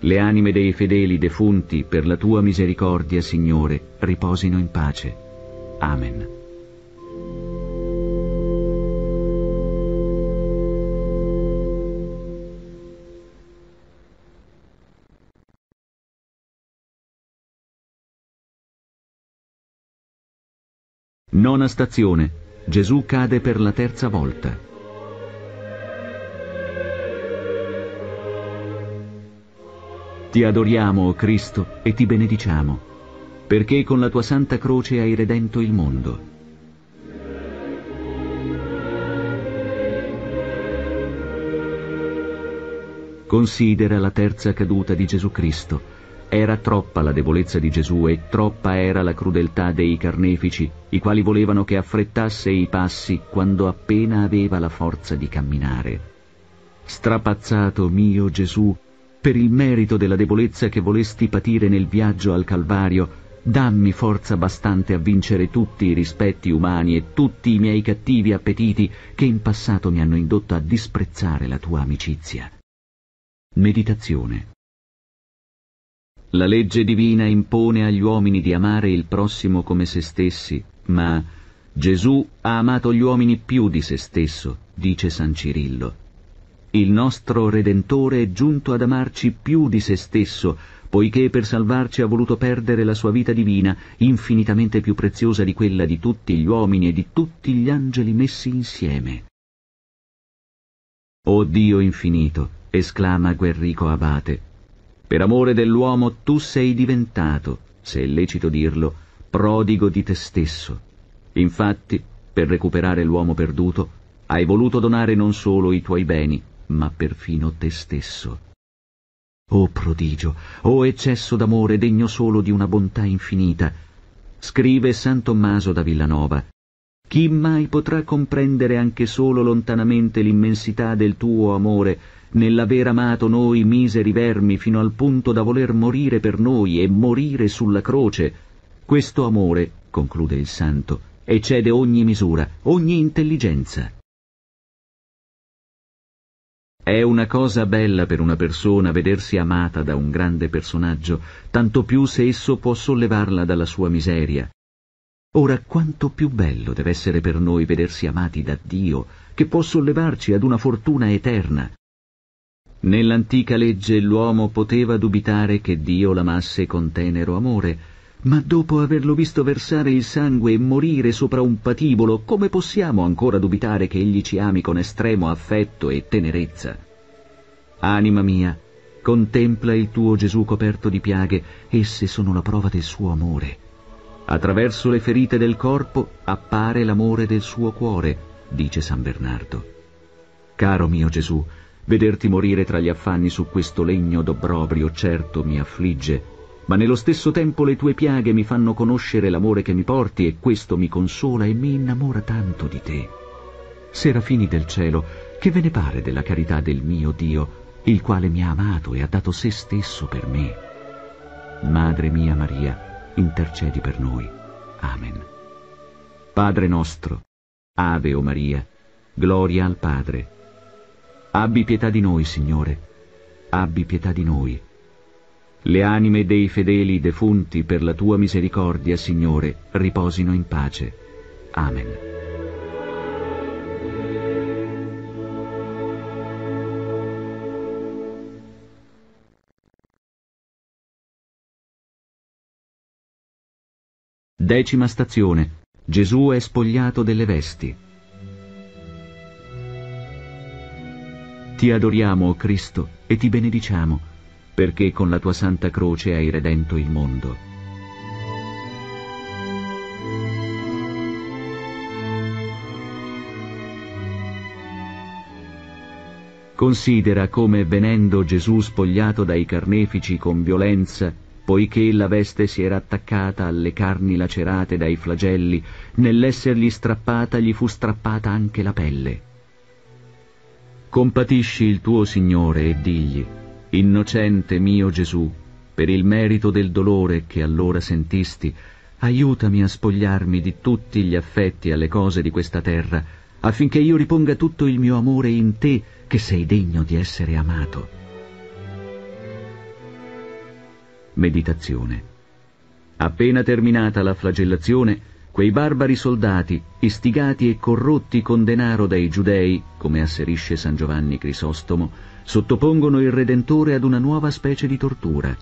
Le anime dei fedeli defunti, per la tua misericordia, Signore, riposino in pace. Amen. Nona stazione. Gesù cade per la terza volta. Ti adoriamo, o Cristo, e ti benediciamo, perché con la tua santa croce hai redento il mondo. Considera la terza caduta di Gesù Cristo. Era troppa la debolezza di Gesù e troppa era la crudeltà dei carnefici, i quali volevano che affrettasse i passi quando appena aveva la forza di camminare. Strapazzato mio Gesù, per il merito della debolezza che volesti patire nel viaggio al Calvario, dammi forza bastante a vincere tutti i rispetti umani e tutti i miei cattivi appetiti che in passato mi hanno indotto a disprezzare la tua amicizia. Meditazione La legge divina impone agli uomini di amare il prossimo come se stessi, ma Gesù ha amato gli uomini più di se stesso, dice San Cirillo. Il nostro Redentore è giunto ad amarci più di se stesso, poiché per salvarci ha voluto perdere la sua vita divina, infinitamente più preziosa di quella di tutti gli uomini e di tutti gli angeli messi insieme. O Dio infinito, esclama Guerrico Abate, per amore dell'uomo tu sei diventato, se è lecito dirlo, prodigo di te stesso. Infatti, per recuperare l'uomo perduto, hai voluto donare non solo i tuoi beni, ma perfino te stesso. O prodigio, o eccesso d'amore degno solo di una bontà infinita, scrive San Tommaso da Villanova, chi mai potrà comprendere anche solo lontanamente l'immensità del tuo amore nell'aver amato noi miseri vermi fino al punto da voler morire per noi e morire sulla croce? Questo amore, conclude il santo, eccede ogni misura, ogni intelligenza. È una cosa bella per una persona vedersi amata da un grande personaggio, tanto più se esso può sollevarla dalla sua miseria. Ora quanto più bello deve essere per noi vedersi amati da Dio, che può sollevarci ad una fortuna eterna. Nell'antica legge l'uomo poteva dubitare che Dio l'amasse con tenero amore, ma dopo averlo visto versare il sangue e morire sopra un patibolo, come possiamo ancora dubitare che egli ci ami con estremo affetto e tenerezza? Anima mia, contempla il tuo Gesù coperto di piaghe, esse sono la prova del suo amore. Attraverso le ferite del corpo appare l'amore del suo cuore, dice San Bernardo. Caro mio Gesù, vederti morire tra gli affanni su questo legno d'obbrobrio certo mi affligge, ma nello stesso tempo le tue piaghe mi fanno conoscere l'amore che mi porti e questo mi consola e mi innamora tanto di te. Serafini del cielo, che ve ne pare della carità del mio Dio, il quale mi ha amato e ha dato se stesso per me? Madre mia Maria, intercedi per noi. Amen. Padre nostro, Ave o Maria, gloria al Padre. Abbi pietà di noi, Signore, abbi pietà di noi. Le anime dei fedeli defunti per la tua misericordia, Signore, riposino in pace. Amen. Decima stazione. Gesù è spogliato delle vesti. Ti adoriamo, o Cristo, e ti benediciamo perché con la tua santa croce hai redento il mondo. Considera come venendo Gesù spogliato dai carnefici con violenza, poiché la veste si era attaccata alle carni lacerate dai flagelli, nell'essergli strappata gli fu strappata anche la pelle. Compatisci il tuo Signore e digli, Innocente mio Gesù, per il merito del dolore che allora sentisti, aiutami a spogliarmi di tutti gli affetti alle cose di questa terra, affinché io riponga tutto il mio amore in te, che sei degno di essere amato. Meditazione. Appena terminata la flagellazione, quei barbari soldati, istigati e corrotti con denaro dai giudei, come asserisce San Giovanni Crisostomo, sottopongono il Redentore ad una nuova specie di tortura.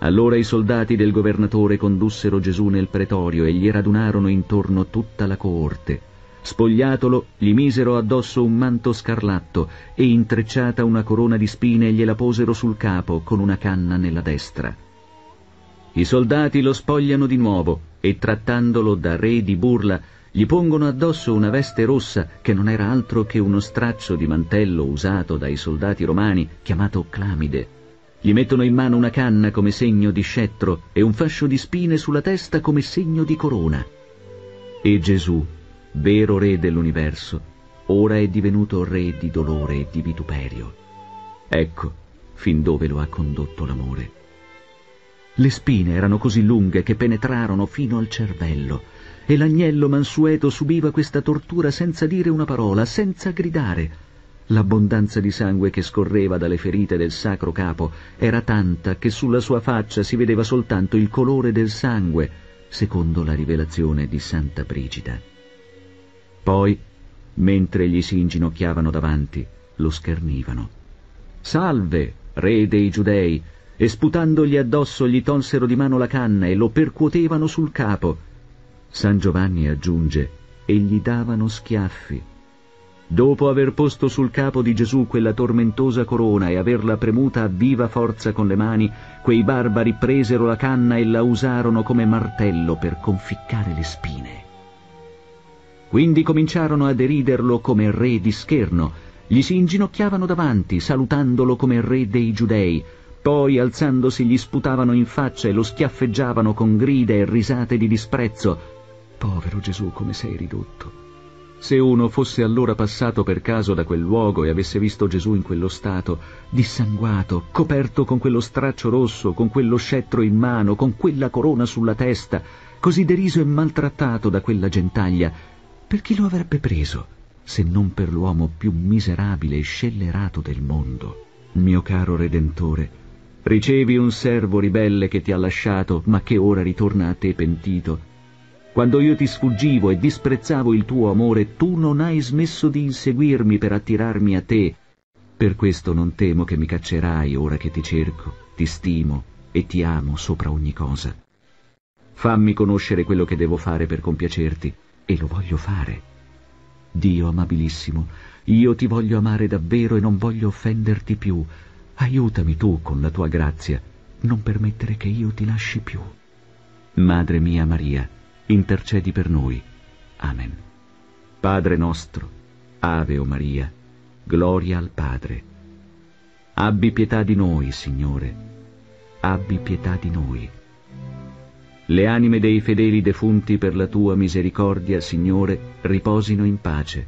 Allora i soldati del governatore condussero Gesù nel pretorio e gli radunarono intorno tutta la coorte. Spogliatolo, gli misero addosso un manto scarlatto e intrecciata una corona di spine gliela posero sul capo con una canna nella destra. I soldati lo spogliano di nuovo e trattandolo da re di burla gli pongono addosso una veste rossa che non era altro che uno straccio di mantello usato dai soldati romani chiamato clamide. Gli mettono in mano una canna come segno di scettro e un fascio di spine sulla testa come segno di corona. E Gesù, vero Re dell'universo, ora è divenuto Re di dolore e di vituperio. Ecco fin dove lo ha condotto l'amore. Le spine erano così lunghe che penetrarono fino al cervello, e l'agnello mansueto subiva questa tortura senza dire una parola, senza gridare. L'abbondanza di sangue che scorreva dalle ferite del sacro capo era tanta che sulla sua faccia si vedeva soltanto il colore del sangue, secondo la rivelazione di Santa Brigida. Poi, mentre gli si inginocchiavano davanti, lo schernivano. Salve, re dei giudei! E sputandogli addosso gli tolsero di mano la canna e lo percuotevano sul capo. San Giovanni aggiunge, e gli davano schiaffi. Dopo aver posto sul capo di Gesù quella tormentosa corona e averla premuta a viva forza con le mani, quei barbari presero la canna e la usarono come martello per conficcare le spine. Quindi cominciarono a deriderlo come re di scherno, gli si inginocchiavano davanti, salutandolo come re dei giudei, poi alzandosi gli sputavano in faccia e lo schiaffeggiavano con grida e risate di disprezzo. Povero Gesù, come sei ridotto! Se uno fosse allora passato per caso da quel luogo e avesse visto Gesù in quello stato, dissanguato, coperto con quello straccio rosso, con quello scettro in mano, con quella corona sulla testa, così deriso e maltrattato da quella gentaglia, per chi lo avrebbe preso, se non per l'uomo più miserabile e scellerato del mondo? Mio caro Redentore, ricevi un servo ribelle che ti ha lasciato, ma che ora ritorna a te pentito. Quando io ti sfuggivo e disprezzavo il tuo amore, tu non hai smesso di inseguirmi per attirarmi a te. Per questo non temo che mi caccerai ora che ti cerco, ti stimo e ti amo sopra ogni cosa. Fammi conoscere quello che devo fare per compiacerti, e lo voglio fare. Dio amabilissimo, io ti voglio amare davvero e non voglio offenderti più. Aiutami tu con la tua grazia, non permettere che io ti lasci più. Madre mia Maria, intercedi per noi. Amen. Padre nostro, Ave o Maria, gloria al Padre. Abbi pietà di noi, Signore, abbi pietà di noi. Le anime dei fedeli defunti per la tua misericordia, Signore, riposino in pace.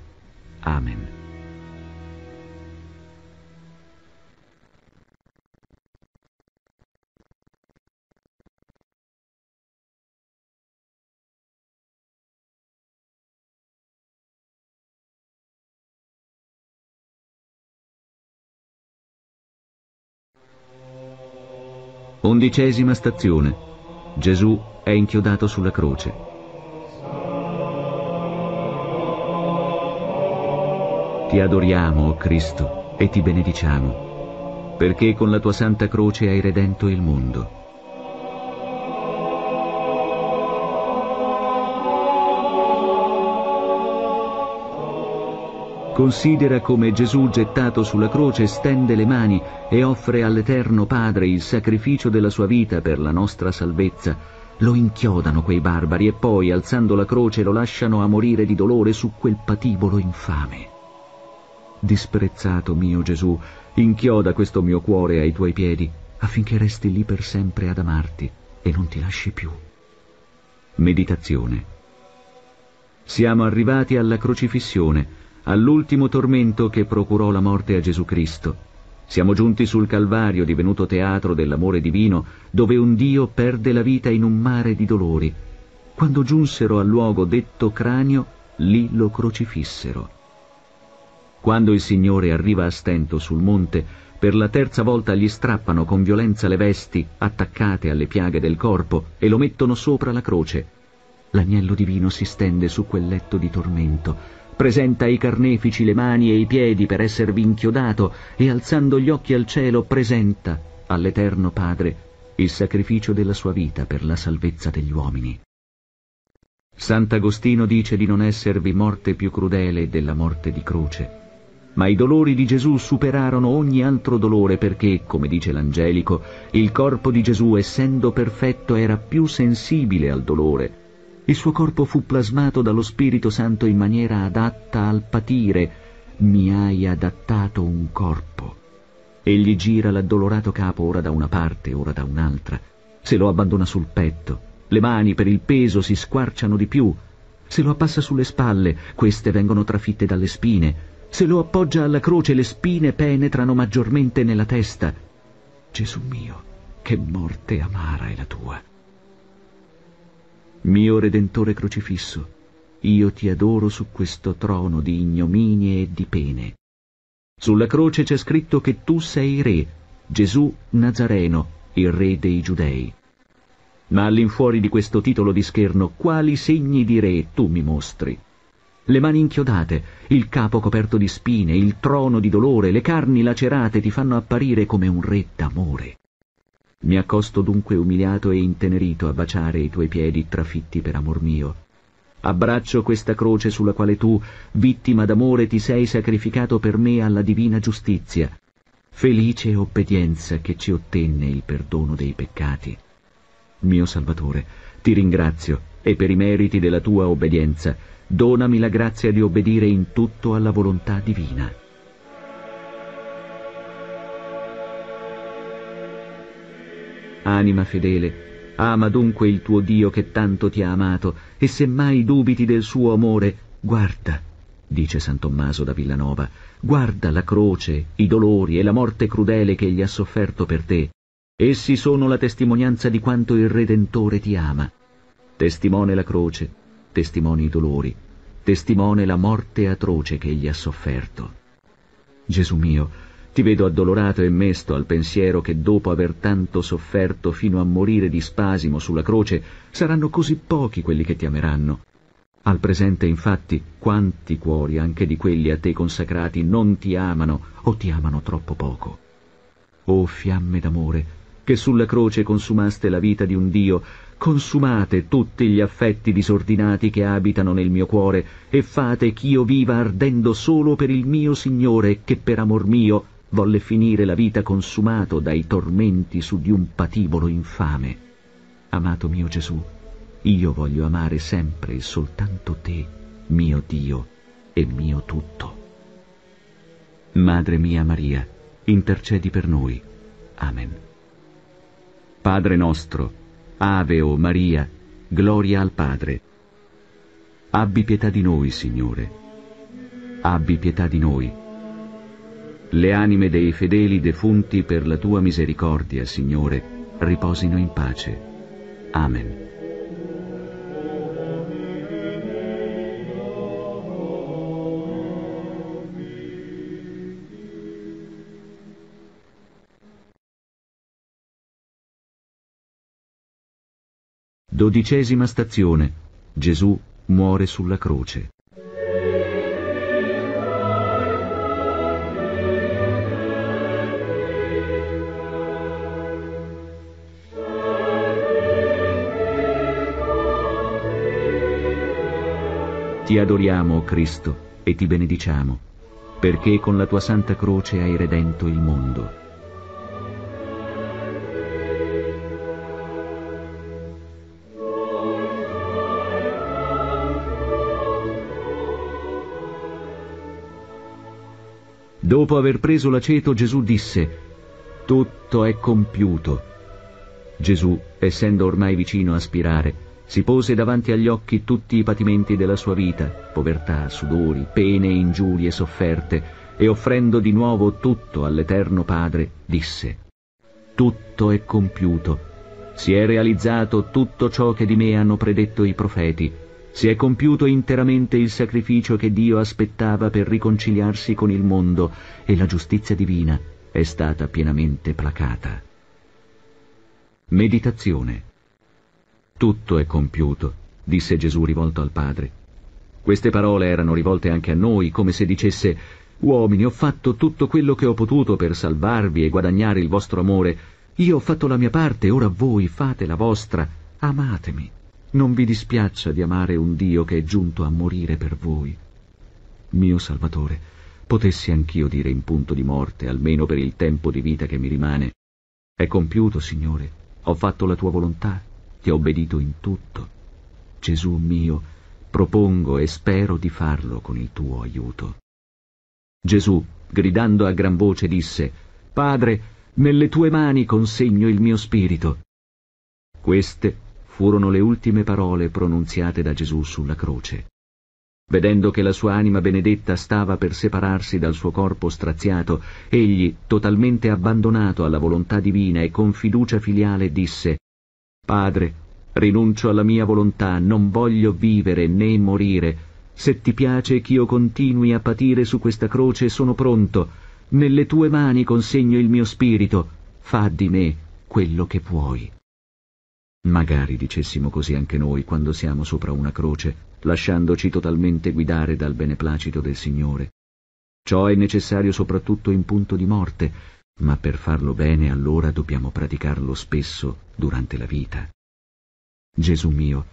Amen. Undicesima stazione Gesù è inchiodato sulla croce. Ti adoriamo, o Cristo, e ti benediciamo, perché con la tua santa croce hai redento il mondo. Considera come Gesù gettato sulla croce stende le mani e offre all'Eterno Padre il sacrificio della sua vita per la nostra salvezza. Lo inchiodano quei barbari e poi, alzando la croce, lo lasciano a morire di dolore su quel patibolo infame. Disprezzato mio Gesù, inchioda questo mio cuore ai tuoi piedi affinché resti lì per sempre ad amarti e non ti lasci più. Meditazione. Siamo arrivati alla crocifissione, all'ultimo tormento che procurò la morte a Gesù Cristo. Siamo giunti sul Calvario, divenuto teatro dell'amore divino, dove un Dio perde la vita in un mare di dolori. Quando giunsero al luogo detto cranio, lì lo crocifissero. Quando il Signore arriva a stento sul monte, per la terza volta gli strappano con violenza le vesti attaccate alle piaghe del corpo e lo mettono sopra la croce. L'agnello divino si stende su quel letto di tormento, presenta ai carnefici le mani e i piedi per esservi inchiodato e alzando gli occhi al cielo presenta all'Eterno Padre il sacrificio della sua vita per la salvezza degli uomini. Sant'Agostino dice di non esservi morte più crudele della morte di croce, ma i dolori di Gesù superarono ogni altro dolore perché, come dice l'Angelico, il corpo di Gesù, essendo perfetto, era più sensibile al dolore il suo corpo fu plasmato dallo Spirito Santo in maniera adatta al patire. Mi hai adattato un corpo. Egli gira l'addolorato capo ora da una parte, ora da un'altra. Se lo abbandona sul petto. Le mani per il peso si squarciano di più. Se lo appassa sulle spalle, queste vengono trafitte dalle spine. Se lo appoggia alla croce, le spine penetrano maggiormente nella testa. Gesù mio, che morte amara è la tua. Mio Redentore crocifisso, io ti adoro su questo trono di ignominie e di pene. Sulla croce c'è scritto che tu sei re, Gesù Nazareno, il re dei Giudei. Ma all'infuori di questo titolo di scherno, quali segni di re tu mi mostri? Le mani inchiodate, il capo coperto di spine, il trono di dolore, le carni lacerate ti fanno apparire come un re d'amore. Mi accosto dunque umiliato e intenerito a baciare i tuoi piedi trafitti per amor mio. Abbraccio questa croce sulla quale tu, vittima d'amore, ti sei sacrificato per me alla divina giustizia. Felice obbedienza che ci ottenne il perdono dei peccati. Mio Salvatore, ti ringrazio e per i meriti della tua obbedienza donami la grazia di obbedire in tutto alla volontà divina. Anima fedele, ama dunque il tuo Dio che tanto ti ha amato, e se mai dubiti del suo amore, guarda, dice San Tommaso da Villanova, guarda la croce, i dolori e la morte crudele che egli ha sofferto per te. Essi sono la testimonianza di quanto il Redentore ti ama. Testimone la croce, testimoni i dolori, testimone la morte atroce che egli ha sofferto. Gesù mio, ti vedo addolorato e mesto al pensiero che dopo aver tanto sofferto fino a morire di spasimo sulla croce, saranno così pochi quelli che ti ameranno. Al presente, infatti, quanti cuori, anche di quelli a te consacrati, non ti amano o ti amano troppo poco. O fiamme d'amore, che sulla croce consumaste la vita di un Dio, consumate tutti gli affetti disordinati che abitano nel mio cuore e fate ch'io viva ardendo solo per il mio Signore che per amor mio volle finire la vita consumato dai tormenti su di un patibolo infame. Amato mio Gesù, io voglio amare sempre e soltanto te, mio Dio e mio tutto. Madre mia Maria, intercedi per noi. Amen. Padre nostro, Ave o Maria, gloria al Padre. Abbi pietà di noi, Signore. Abbi pietà di noi le anime dei fedeli defunti per la tua misericordia, Signore, riposino in pace. Amen. Dodicesima stazione. Gesù muore sulla croce. Ti adoriamo, o Cristo, e ti benediciamo, perché con la tua santa croce hai redento il mondo. Dopo aver preso l'aceto Gesù disse, tutto è compiuto. Gesù, essendo ormai vicino a spirare, si pose davanti agli occhi tutti i patimenti della sua vita, povertà, sudori, pene, ingiurie, sofferte, e offrendo di nuovo tutto all'Eterno Padre, disse, Tutto è compiuto, si è realizzato tutto ciò che di me hanno predetto i profeti, si è compiuto interamente il sacrificio che Dio aspettava per riconciliarsi con il mondo, e la giustizia divina è stata pienamente placata. Meditazione tutto è compiuto, disse Gesù rivolto al Padre. Queste parole erano rivolte anche a noi, come se dicesse Uomini, ho fatto tutto quello che ho potuto per salvarvi e guadagnare il vostro amore. Io ho fatto la mia parte, ora voi fate la vostra. Amatemi. Non vi dispiaccia di amare un Dio che è giunto a morire per voi. Mio Salvatore, potessi anch'io dire in punto di morte, almeno per il tempo di vita che mi rimane. È compiuto, Signore, ho fatto la tua volontà ti ho obbedito in tutto. Gesù mio, propongo e spero di farlo con il tuo aiuto. Gesù, gridando a gran voce, disse, Padre, nelle tue mani consegno il mio spirito. Queste furono le ultime parole pronunziate da Gesù sulla croce. Vedendo che la sua anima benedetta stava per separarsi dal suo corpo straziato, egli, totalmente abbandonato alla volontà divina e con fiducia filiale, disse Padre, rinuncio alla mia volontà, non voglio vivere né morire. Se ti piace ch'io continui a patire su questa croce, sono pronto. Nelle tue mani consegno il mio spirito. Fa di me quello che puoi. Magari dicessimo così anche noi quando siamo sopra una croce, lasciandoci totalmente guidare dal beneplacito del Signore. Ciò è necessario soprattutto in punto di morte, ma per farlo bene allora dobbiamo praticarlo spesso durante la vita. Gesù mio,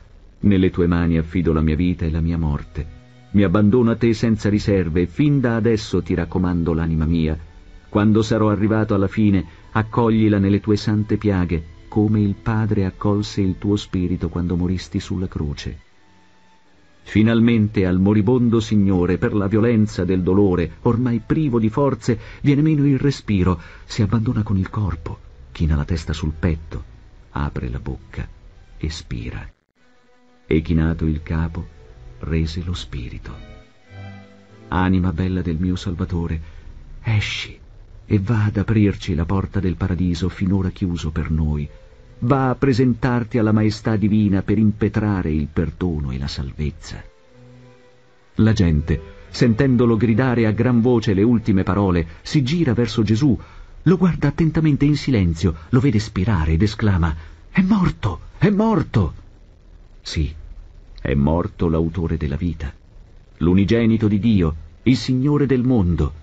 nelle tue mani affido la mia vita e la mia morte. Mi abbandono a te senza riserve e fin da adesso ti raccomando l'anima mia. Quando sarò arrivato alla fine, accoglila nelle tue sante piaghe, come il Padre accolse il tuo spirito quando moristi sulla croce. Finalmente al moribondo Signore, per la violenza del dolore, ormai privo di forze, viene meno il respiro, si abbandona con il corpo, china la testa sul petto, apre la bocca e spira. E chinato il capo, rese lo spirito. Anima bella del mio Salvatore, esci e va ad aprirci la porta del paradiso finora chiuso per noi, va a presentarti alla maestà divina per impetrare il perdono e la salvezza. La gente, sentendolo gridare a gran voce le ultime parole, si gira verso Gesù, lo guarda attentamente in silenzio, lo vede spirare ed esclama «È morto! È morto!» Sì, è morto l'autore della vita, l'unigenito di Dio, il Signore del mondo,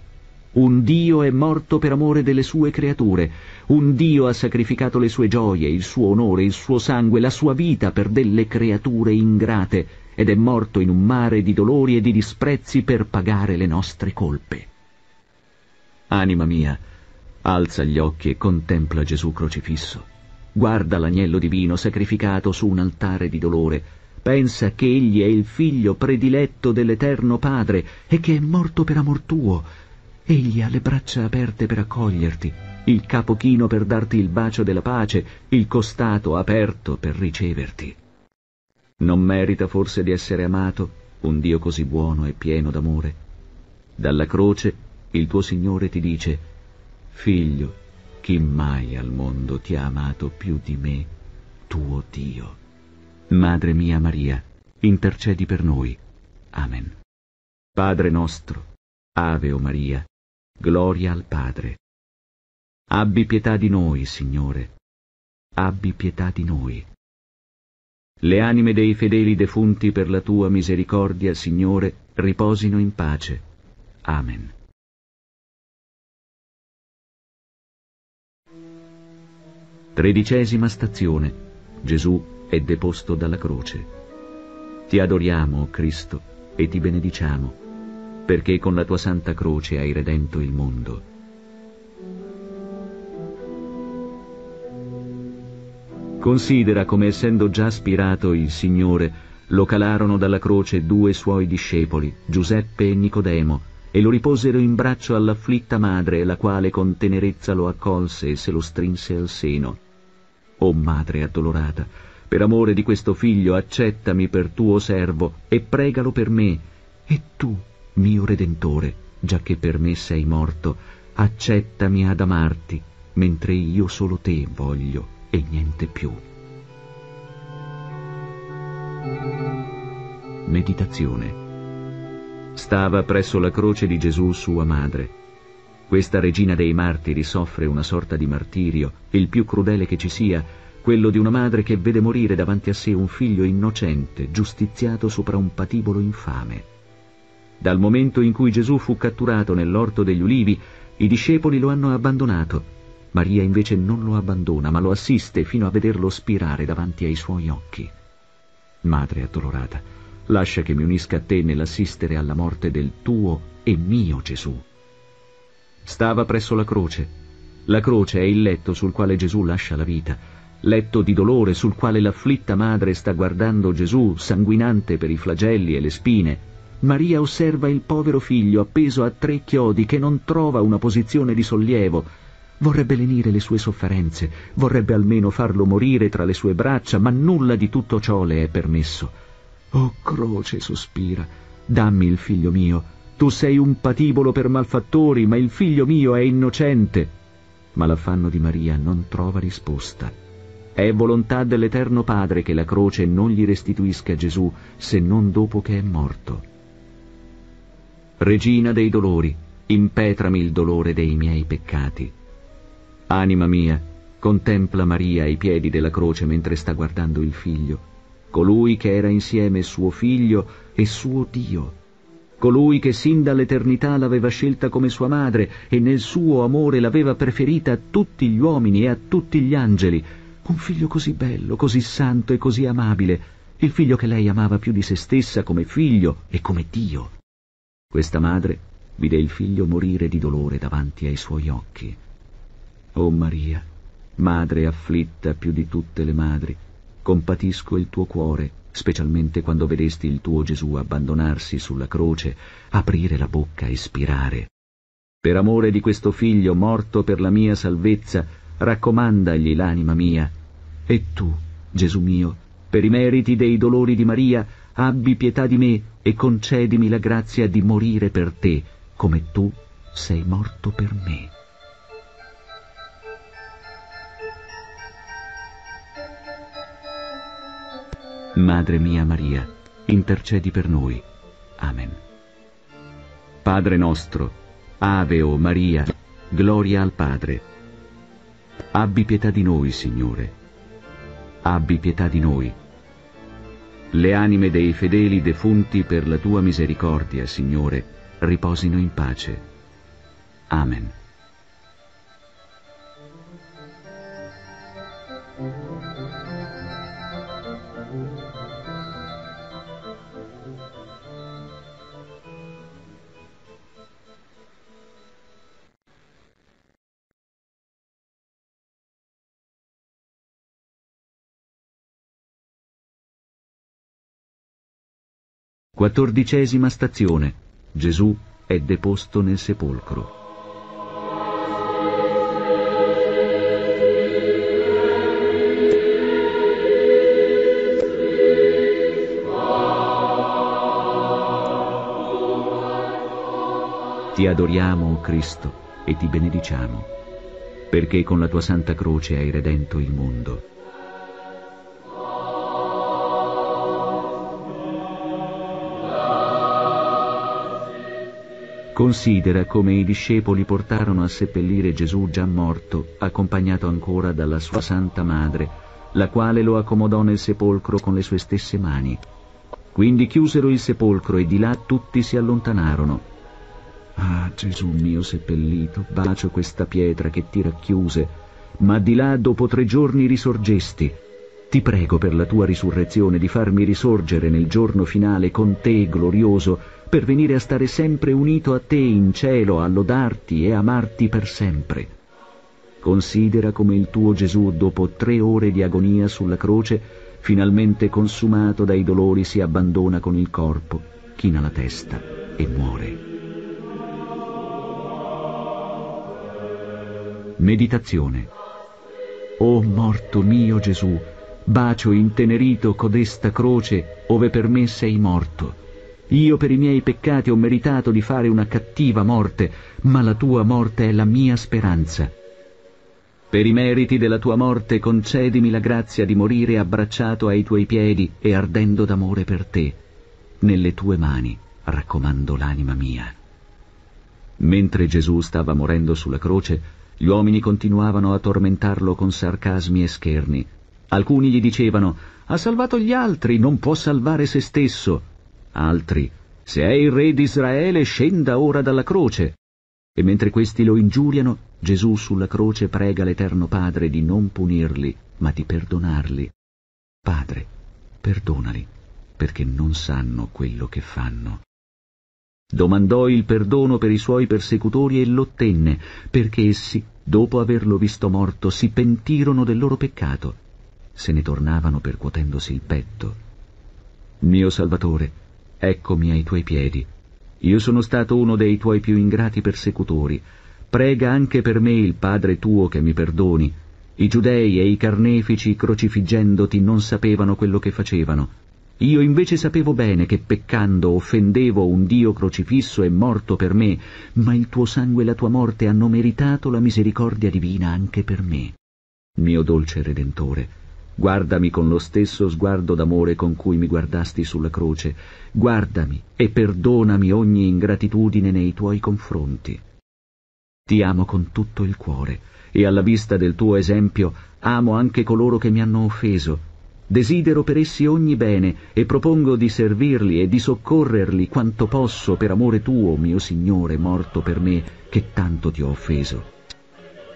un Dio è morto per amore delle sue creature, un Dio ha sacrificato le sue gioie, il suo onore, il suo sangue, la sua vita per delle creature ingrate, ed è morto in un mare di dolori e di disprezzi per pagare le nostre colpe. Anima mia, alza gli occhi e contempla Gesù crocifisso. Guarda l'agnello divino sacrificato su un altare di dolore. Pensa che egli è il figlio prediletto dell'Eterno Padre e che è morto per amor tuo, Egli ha le braccia aperte per accoglierti, il capo chino per darti il bacio della pace, il costato aperto per riceverti. Non merita forse di essere amato un Dio così buono e pieno d'amore? Dalla croce il tuo Signore ti dice, Figlio, chi mai al mondo ti ha amato più di me, tuo Dio? Madre mia Maria, intercedi per noi. Amen. Padre nostro, Ave o Maria, Gloria al Padre. Abbi pietà di noi, Signore. Abbi pietà di noi. Le anime dei fedeli defunti per la tua misericordia, Signore, riposino in pace. Amen. Tredicesima stazione. Gesù è deposto dalla croce. Ti adoriamo, Cristo, e ti benediciamo perché con la tua santa croce hai redento il mondo. Considera come essendo già spirato il Signore, lo calarono dalla croce due suoi discepoli, Giuseppe e Nicodemo, e lo riposero in braccio all'afflitta madre, la quale con tenerezza lo accolse e se lo strinse al seno. O madre addolorata, per amore di questo figlio accettami per tuo servo e pregalo per me, e tu, mio Redentore, già che per me sei morto, accettami ad amarti, mentre io solo te voglio e niente più. Meditazione Stava presso la croce di Gesù sua madre. Questa regina dei martiri soffre una sorta di martirio, il più crudele che ci sia, quello di una madre che vede morire davanti a sé un figlio innocente, giustiziato sopra un patibolo infame. Dal momento in cui Gesù fu catturato nell'orto degli ulivi, i discepoli lo hanno abbandonato. Maria invece non lo abbandona, ma lo assiste fino a vederlo spirare davanti ai suoi occhi. Madre addolorata, lascia che mi unisca a te nell'assistere alla morte del tuo e mio Gesù. Stava presso la croce. La croce è il letto sul quale Gesù lascia la vita, letto di dolore sul quale l'afflitta madre sta guardando Gesù sanguinante per i flagelli e le spine, Maria osserva il povero figlio appeso a tre chiodi che non trova una posizione di sollievo. Vorrebbe lenire le sue sofferenze, vorrebbe almeno farlo morire tra le sue braccia, ma nulla di tutto ciò le è permesso. Oh croce, sospira, dammi il figlio mio. Tu sei un patibolo per malfattori, ma il figlio mio è innocente. Ma l'affanno di Maria non trova risposta. È volontà dell'Eterno Padre che la croce non gli restituisca Gesù se non dopo che è morto. Regina dei dolori, impetrami il dolore dei miei peccati. Anima mia, contempla Maria ai piedi della croce mentre sta guardando il figlio, colui che era insieme suo figlio e suo Dio, colui che sin dall'eternità l'aveva scelta come sua madre e nel suo amore l'aveva preferita a tutti gli uomini e a tutti gli angeli, un figlio così bello, così santo e così amabile, il figlio che lei amava più di se stessa come figlio e come Dio. Questa madre vide il figlio morire di dolore davanti ai suoi occhi. Oh Maria, madre afflitta più di tutte le madri, compatisco il tuo cuore, specialmente quando vedesti il tuo Gesù abbandonarsi sulla croce, aprire la bocca e spirare. Per amore di questo figlio morto per la mia salvezza, raccomandagli l'anima mia. E tu, Gesù mio, per i meriti dei dolori di Maria, abbi pietà di me e concedimi la grazia di morire per te, come tu sei morto per me. Madre mia Maria, intercedi per noi. Amen. Padre nostro, Ave o Maria, gloria al Padre. Abbi pietà di noi, Signore. Abbi pietà di noi le anime dei fedeli defunti per la tua misericordia, Signore, riposino in pace. Amen. Quattordicesima stazione. Gesù è deposto nel sepolcro. Ti adoriamo, o Cristo, e ti benediciamo, perché con la tua santa croce hai redento il mondo. Considera come i discepoli portarono a seppellire Gesù già morto, accompagnato ancora dalla sua Santa Madre, la quale lo accomodò nel sepolcro con le sue stesse mani. Quindi chiusero il sepolcro e di là tutti si allontanarono. Ah, Gesù mio seppellito, bacio questa pietra che ti racchiuse, ma di là dopo tre giorni risorgesti. Ti prego per la tua risurrezione di farmi risorgere nel giorno finale con te, glorioso, per venire a stare sempre unito a te in cielo, a lodarti e amarti per sempre. Considera come il tuo Gesù, dopo tre ore di agonia sulla croce, finalmente consumato dai dolori, si abbandona con il corpo, china la testa e muore. Meditazione O morto mio Gesù, bacio intenerito codesta croce, ove per me sei morto. Io per i miei peccati ho meritato di fare una cattiva morte, ma la tua morte è la mia speranza. Per i meriti della tua morte concedimi la grazia di morire abbracciato ai tuoi piedi e ardendo d'amore per te. Nelle tue mani raccomando l'anima mia. Mentre Gesù stava morendo sulla croce, gli uomini continuavano a tormentarlo con sarcasmi e scherni. Alcuni gli dicevano «Ha salvato gli altri, non può salvare se stesso». Altri «Se è il re d'Israele, scenda ora dalla croce». E mentre questi lo ingiuriano, Gesù sulla croce prega l'Eterno Padre di non punirli, ma di perdonarli. Padre, perdonali, perché non sanno quello che fanno. Domandò il perdono per i suoi persecutori e l'ottenne, perché essi, dopo averlo visto morto, si pentirono del loro peccato. Se ne tornavano percuotendosi il petto. Mio Salvatore, eccomi ai tuoi piedi. Io sono stato uno dei tuoi più ingrati persecutori. Prega anche per me il Padre tuo che mi perdoni. I giudei e i carnefici, crocifiggendoti, non sapevano quello che facevano. Io invece sapevo bene che peccando offendevo un Dio crocifisso e morto per me, ma il tuo sangue e la tua morte hanno meritato la misericordia divina anche per me. Mio dolce Redentore, guardami con lo stesso sguardo d'amore con cui mi guardasti sulla croce, guardami e perdonami ogni ingratitudine nei tuoi confronti. Ti amo con tutto il cuore, e alla vista del tuo esempio amo anche coloro che mi hanno offeso, Desidero per essi ogni bene e propongo di servirli e di soccorrerli quanto posso per amore tuo, mio Signore, morto per me, che tanto ti ho offeso.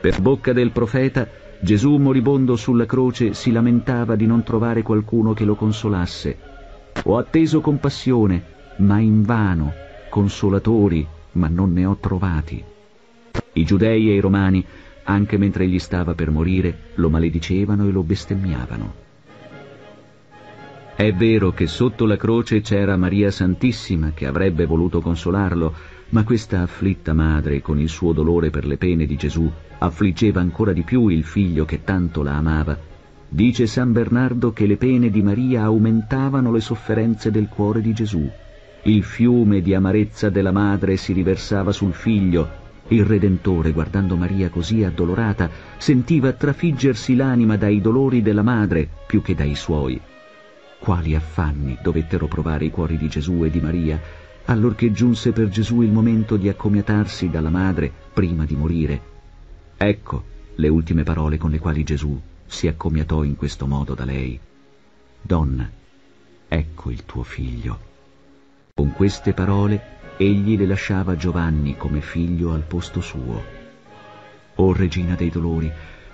Per bocca del profeta, Gesù moribondo sulla croce si lamentava di non trovare qualcuno che lo consolasse. Ho atteso compassione, ma invano, consolatori, ma non ne ho trovati. I giudei e i romani, anche mentre egli stava per morire, lo maledicevano e lo bestemmiavano. È vero che sotto la croce c'era Maria Santissima che avrebbe voluto consolarlo, ma questa afflitta madre, con il suo dolore per le pene di Gesù, affliggeva ancora di più il figlio che tanto la amava. Dice San Bernardo che le pene di Maria aumentavano le sofferenze del cuore di Gesù. Il fiume di amarezza della madre si riversava sul figlio. Il Redentore, guardando Maria così addolorata, sentiva trafiggersi l'anima dai dolori della madre più che dai suoi. Quali affanni dovettero provare i cuori di Gesù e di Maria, allorché giunse per Gesù il momento di accomiatarsi dalla madre prima di morire. Ecco le ultime parole con le quali Gesù si accomiatò in questo modo da lei. Donna, ecco il tuo figlio. Con queste parole egli le lasciava Giovanni come figlio al posto suo. O Regina dei dolori,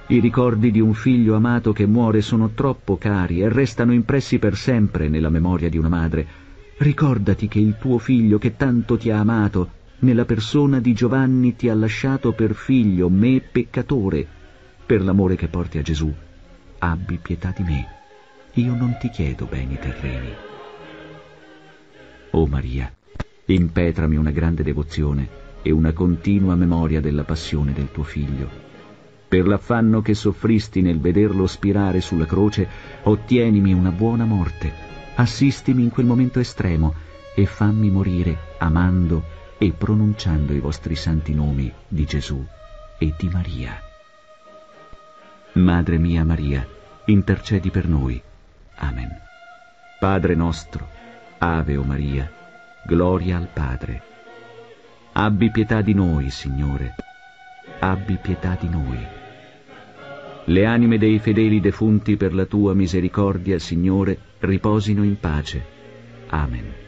i ricordi di un figlio amato che muore sono troppo cari e restano impressi per sempre nella memoria di una madre. Ricordati che il tuo figlio che tanto ti ha amato, nella persona di Giovanni ti ha lasciato per figlio me peccatore. Per l'amore che porti a Gesù, abbi pietà di me. Io non ti chiedo beni terreni. O Maria, impetrami una grande devozione e una continua memoria della passione del tuo figlio per l'affanno che soffristi nel vederlo spirare sulla croce, ottienimi una buona morte, assistimi in quel momento estremo e fammi morire amando e pronunciando i vostri santi nomi di Gesù e di Maria. Madre mia Maria, intercedi per noi. Amen. Padre nostro, Ave o Maria, gloria al Padre. Abbi pietà di noi, Signore. Abbi pietà di noi. Le anime dei fedeli defunti per la tua misericordia, Signore, riposino in pace. Amen.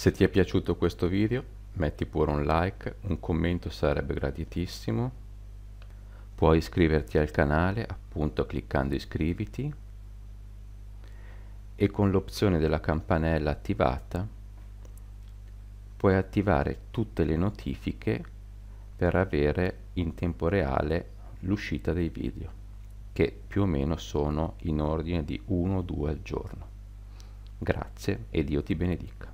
Se ti è piaciuto questo video metti pure un like, un commento sarebbe graditissimo. Puoi iscriverti al canale appunto cliccando iscriviti e con l'opzione della campanella attivata puoi attivare tutte le notifiche per avere in tempo reale l'uscita dei video che più o meno sono in ordine di 1 o 2 al giorno. Grazie e Dio ti benedica.